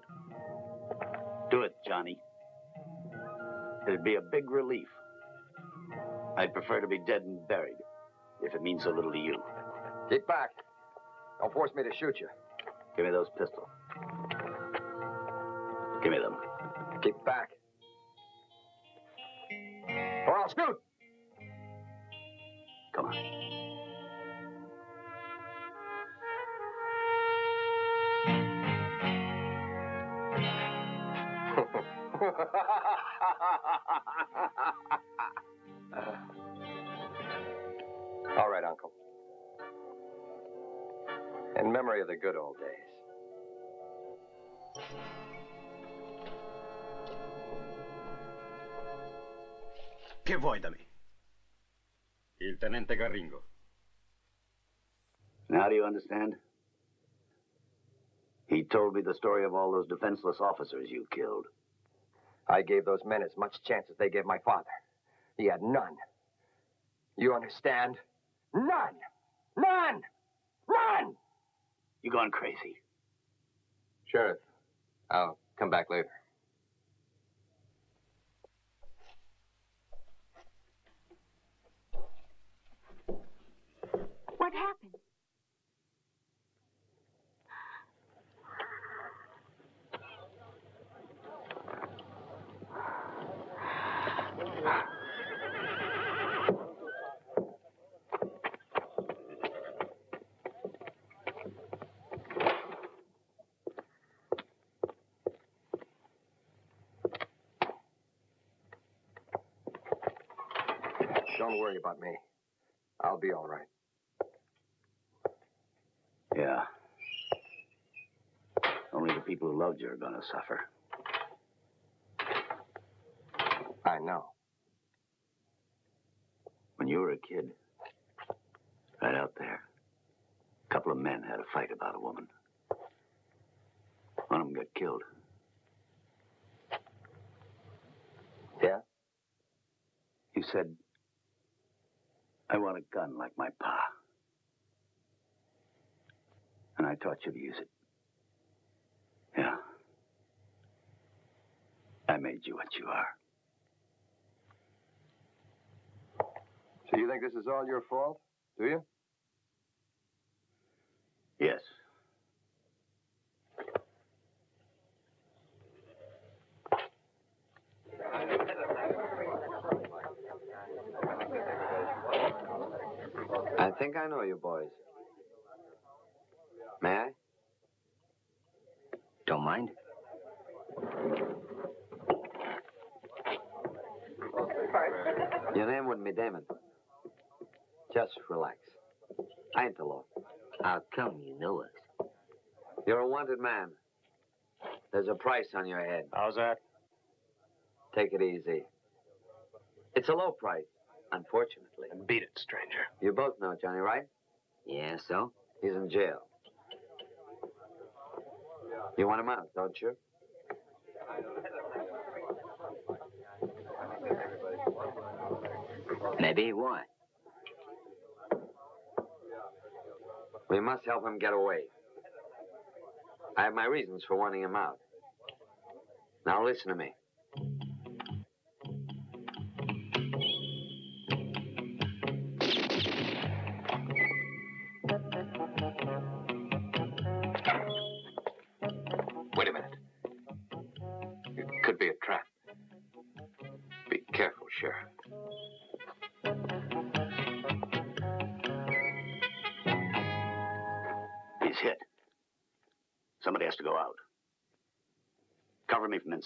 Do it, Johnny. It'd be a big relief. I'd prefer to be dead and buried, if it means so little to you. Keep back. Don't force me to shoot you. Give me those pistols. Give me them. Keep back. Now, scoot! Come on. All right, Uncle. In memory of the good old days. Che vuoi da me? Il tenente Garringo. Now do you understand? He told me the story of all those defenseless officers you killed. I gave those men as much chance as they gave my father. He had none. You understand? None! None! None! You gone crazy? Sheriff, I'll come back later. Happened? Don't worry about me. I'll be all right. Yeah. Only the people who loved you are gonna suffer. I know. When you were a kid, right out there, a couple of men had a fight about a woman. One of them got killed. Yeah? You said, I want a gun like my pa. And I taught you to use it. Yeah. I made you what you are. So you think this is all your fault? Do you? Yes. I think I know you boys. May I? Don't mind. Your name wouldn't be Damon. Just relax. I ain't the law. How come you know us? You're a wanted man. There's a price on your head. How's that? Take it easy. It's a low price, unfortunately. Beat it, stranger. You both know Johnny, right? Yeah, so? He's in jail. You want him out, don't you? Maybe. Why? We must help him get away. I have my reasons for wanting him out. Now listen to me.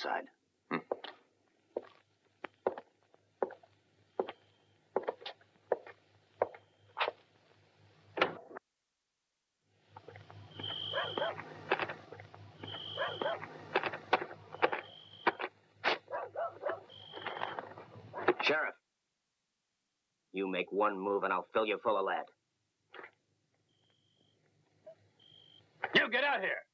Cover me from inside. Sheriff. You make one move and I'll fill you full of lead. You get out here!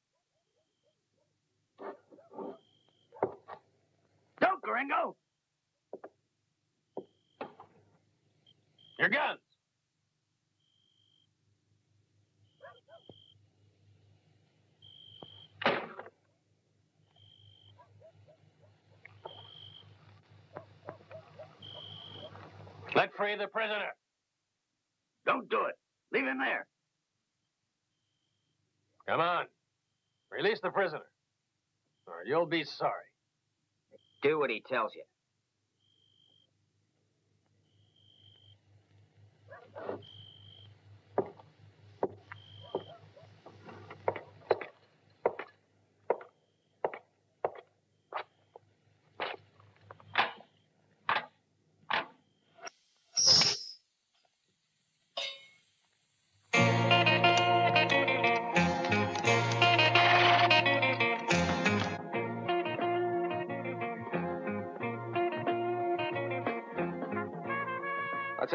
Garringo! Your guns! Let free the prisoner. Don't do it. Leave him there. Come on. Release the prisoner. Or you'll be sorry. Do what he tells you.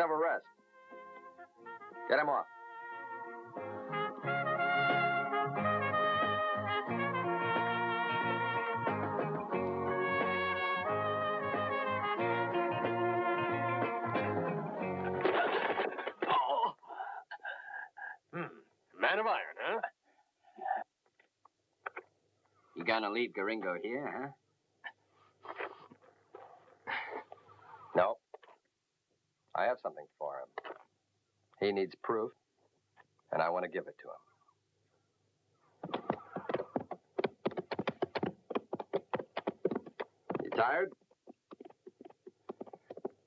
Have a rest. Get him off. Oh. Hmm. Man of iron, huh? You gonna leave Garringo here, huh? No. I have something for him. He needs proof, and I want to give it to him. You tired?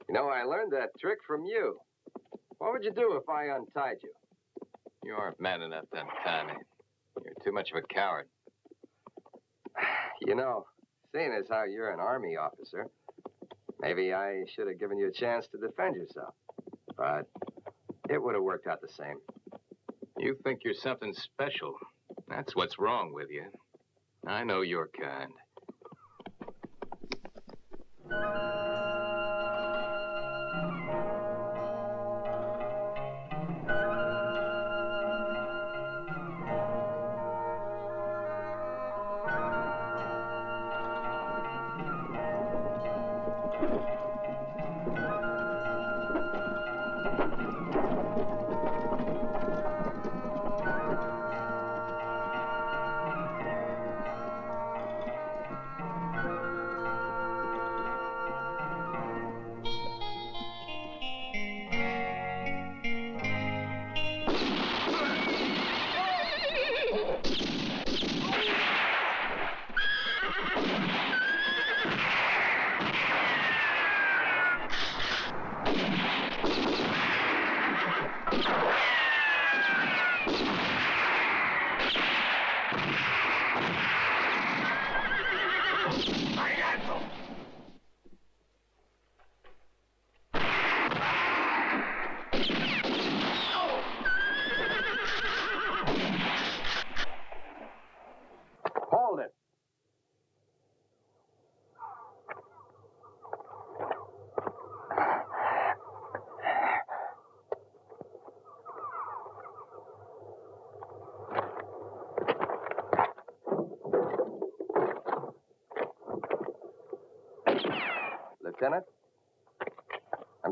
You know, I learned that trick from you. What would you do if I untied you? You aren't man enough to untie me. You're too much of a coward. You know, seeing as how you're an army officer, maybe I should have given you a chance to defend yourself. But it would have worked out the same. You think you're something special. That's what's wrong with you. I know your kind. It. Lieutenant,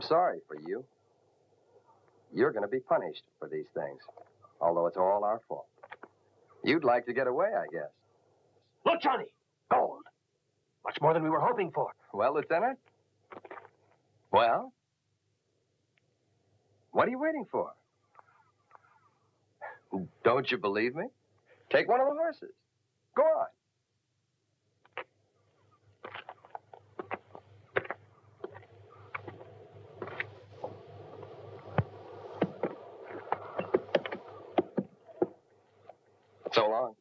I'm sorry for you. You're going to be punished for these things, although it's all our fault. You'd like to get away, I guess. Look, Johnny. Gold. Much more than we were hoping for. Well, Lieutenant? Well? What are you waiting for? Don't you believe me? Take one of the horses. Go on. So long.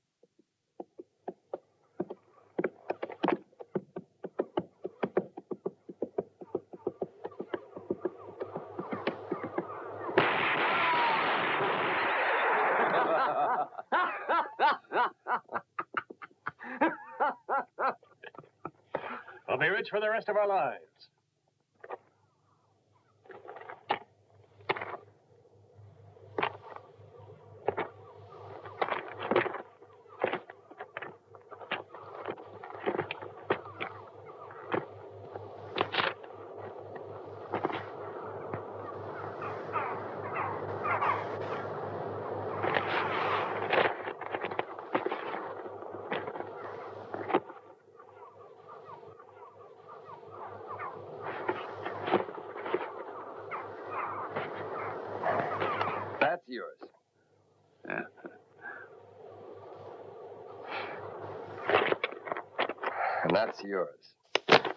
We'll be rich for the rest of our lives. That's yours. And that's yours.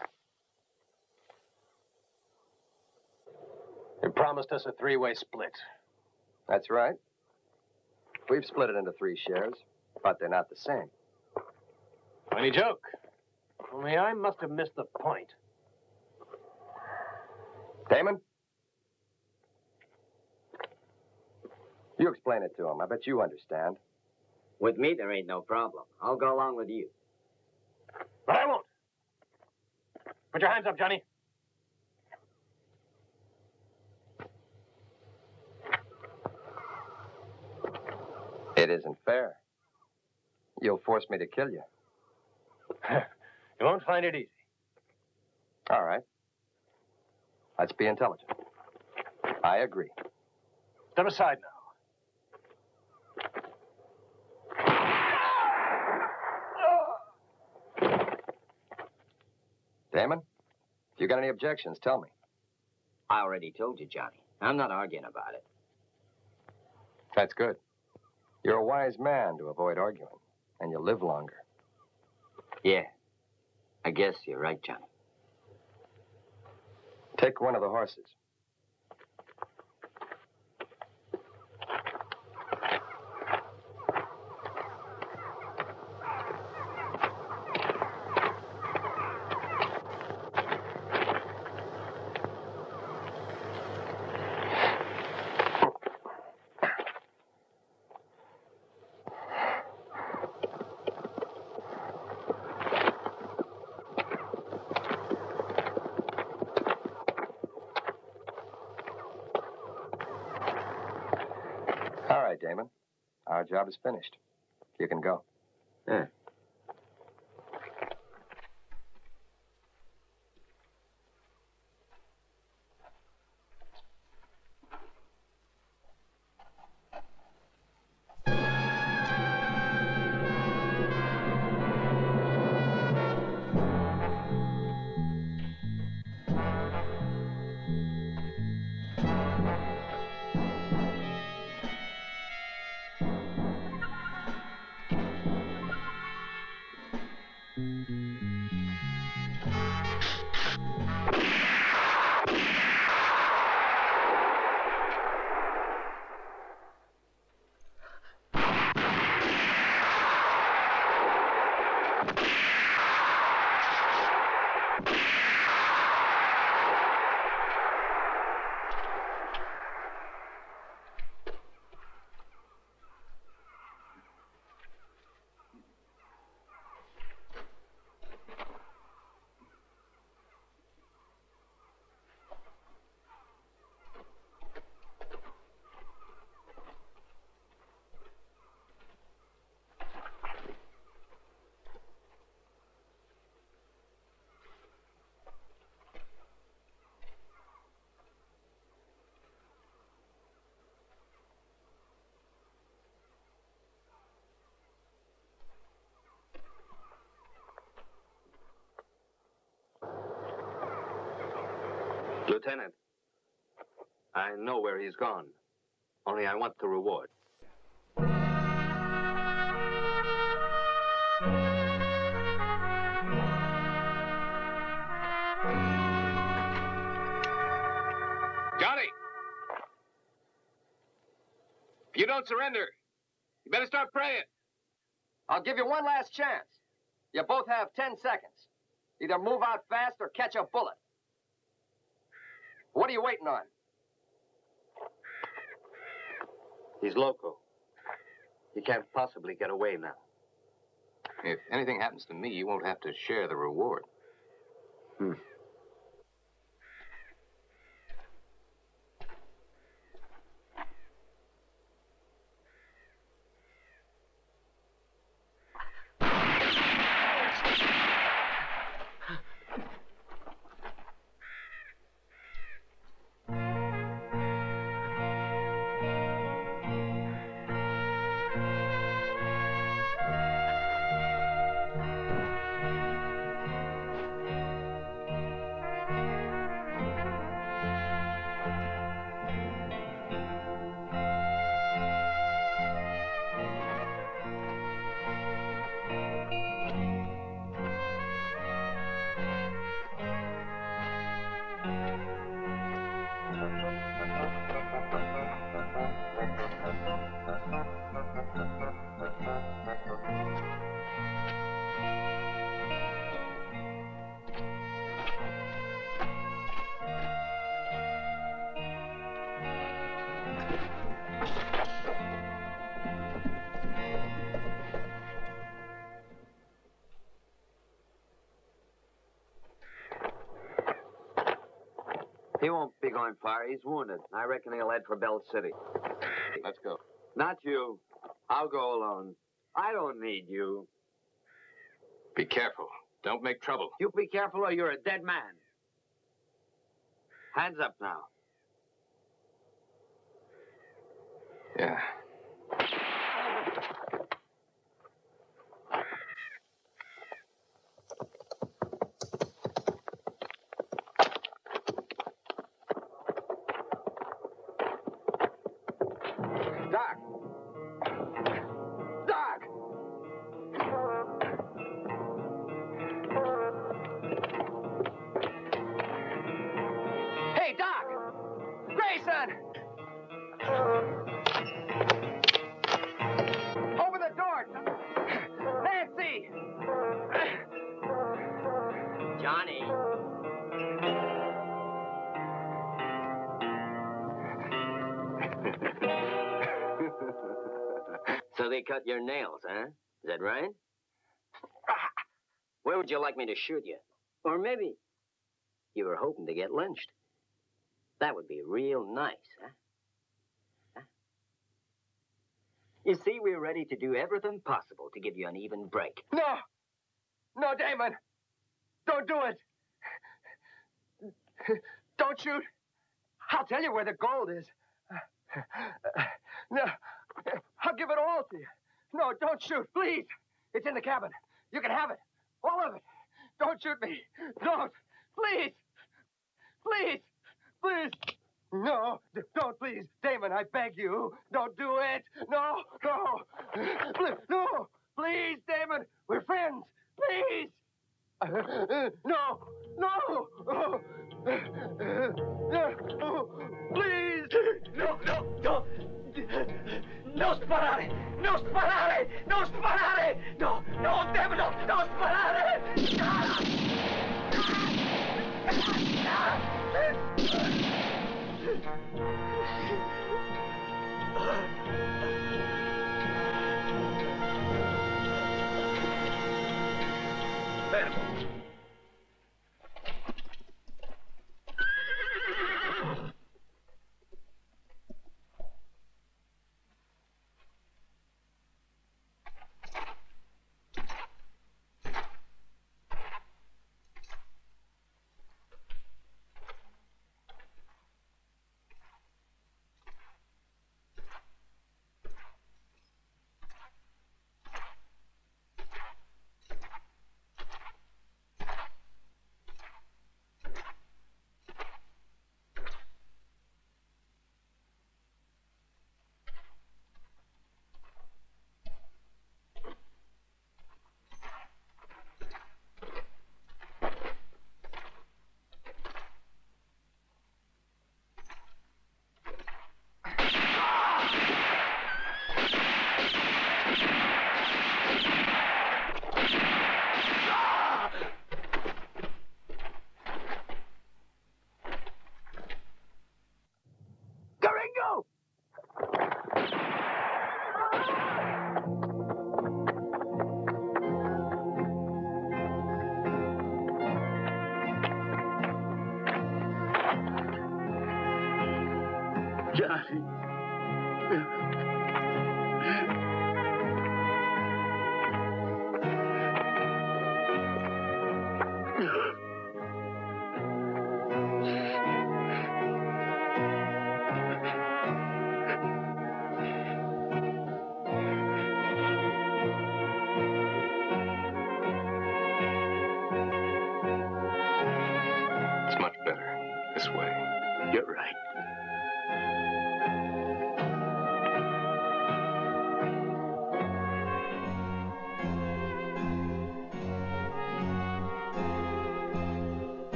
You promised us a three-way split. That's right. We've split it into three shares, but they're not the same. Funny joke. Only I must have missed the point. Damon? You explain it to him. I bet you understand. With me, there ain't no problem. I'll go along with you. But I won't. Put your hands up, Johnny. It isn't fair. You'll force me to kill you. you won't find it easy. All right. Let's be intelligent. I agree. Step aside now. Damon, if you got any objections, tell me. I already told you, Johnny. I'm not arguing about it. That's good. You're a wise man to avoid arguing, and you'll live longer. Yeah. I guess you're right, Johnny. Take one of the horses. All right, Damon. Our job is finished. You can go. Lieutenant, I know where he's gone. Only I want the reward. Johnny! If you don't surrender, you better start praying. I'll give you one last chance. You both have ten seconds. Either move out fast or catch a bullet. What are you waiting on? He's loco. He can't possibly get away now. If anything happens to me, you won't have to share the reward. Hmm. He won't be going far. He's wounded. I reckon he'll head for Bell City. Let's go. Not you. I'll go alone. I don't need you. Be careful. Don't make trouble. You be careful or you're a dead man. Hands up now. Yeah. Right? Where would you like me to shoot you? Or maybe you were hoping to get lynched. That would be real nice, huh? Huh? You see, we're ready to do everything possible to give you an even break. No! No, Damon! Don't do it! Don't shoot! I'll tell you where the gold is. No, I'll give it all to you. No, don't shoot, please. It's in the cabin. You can have it. All of it. Don't shoot me. Don't. Please. Please. Please. No, don't, please. Damon, I beg you. Don't do it. No, no. Please, no. Please, Damon. We're friends. Please. No, no. Please. No, no, no. No sparare! No sparare! No sparare! No, no, Damon, no, no sparare! Fermo.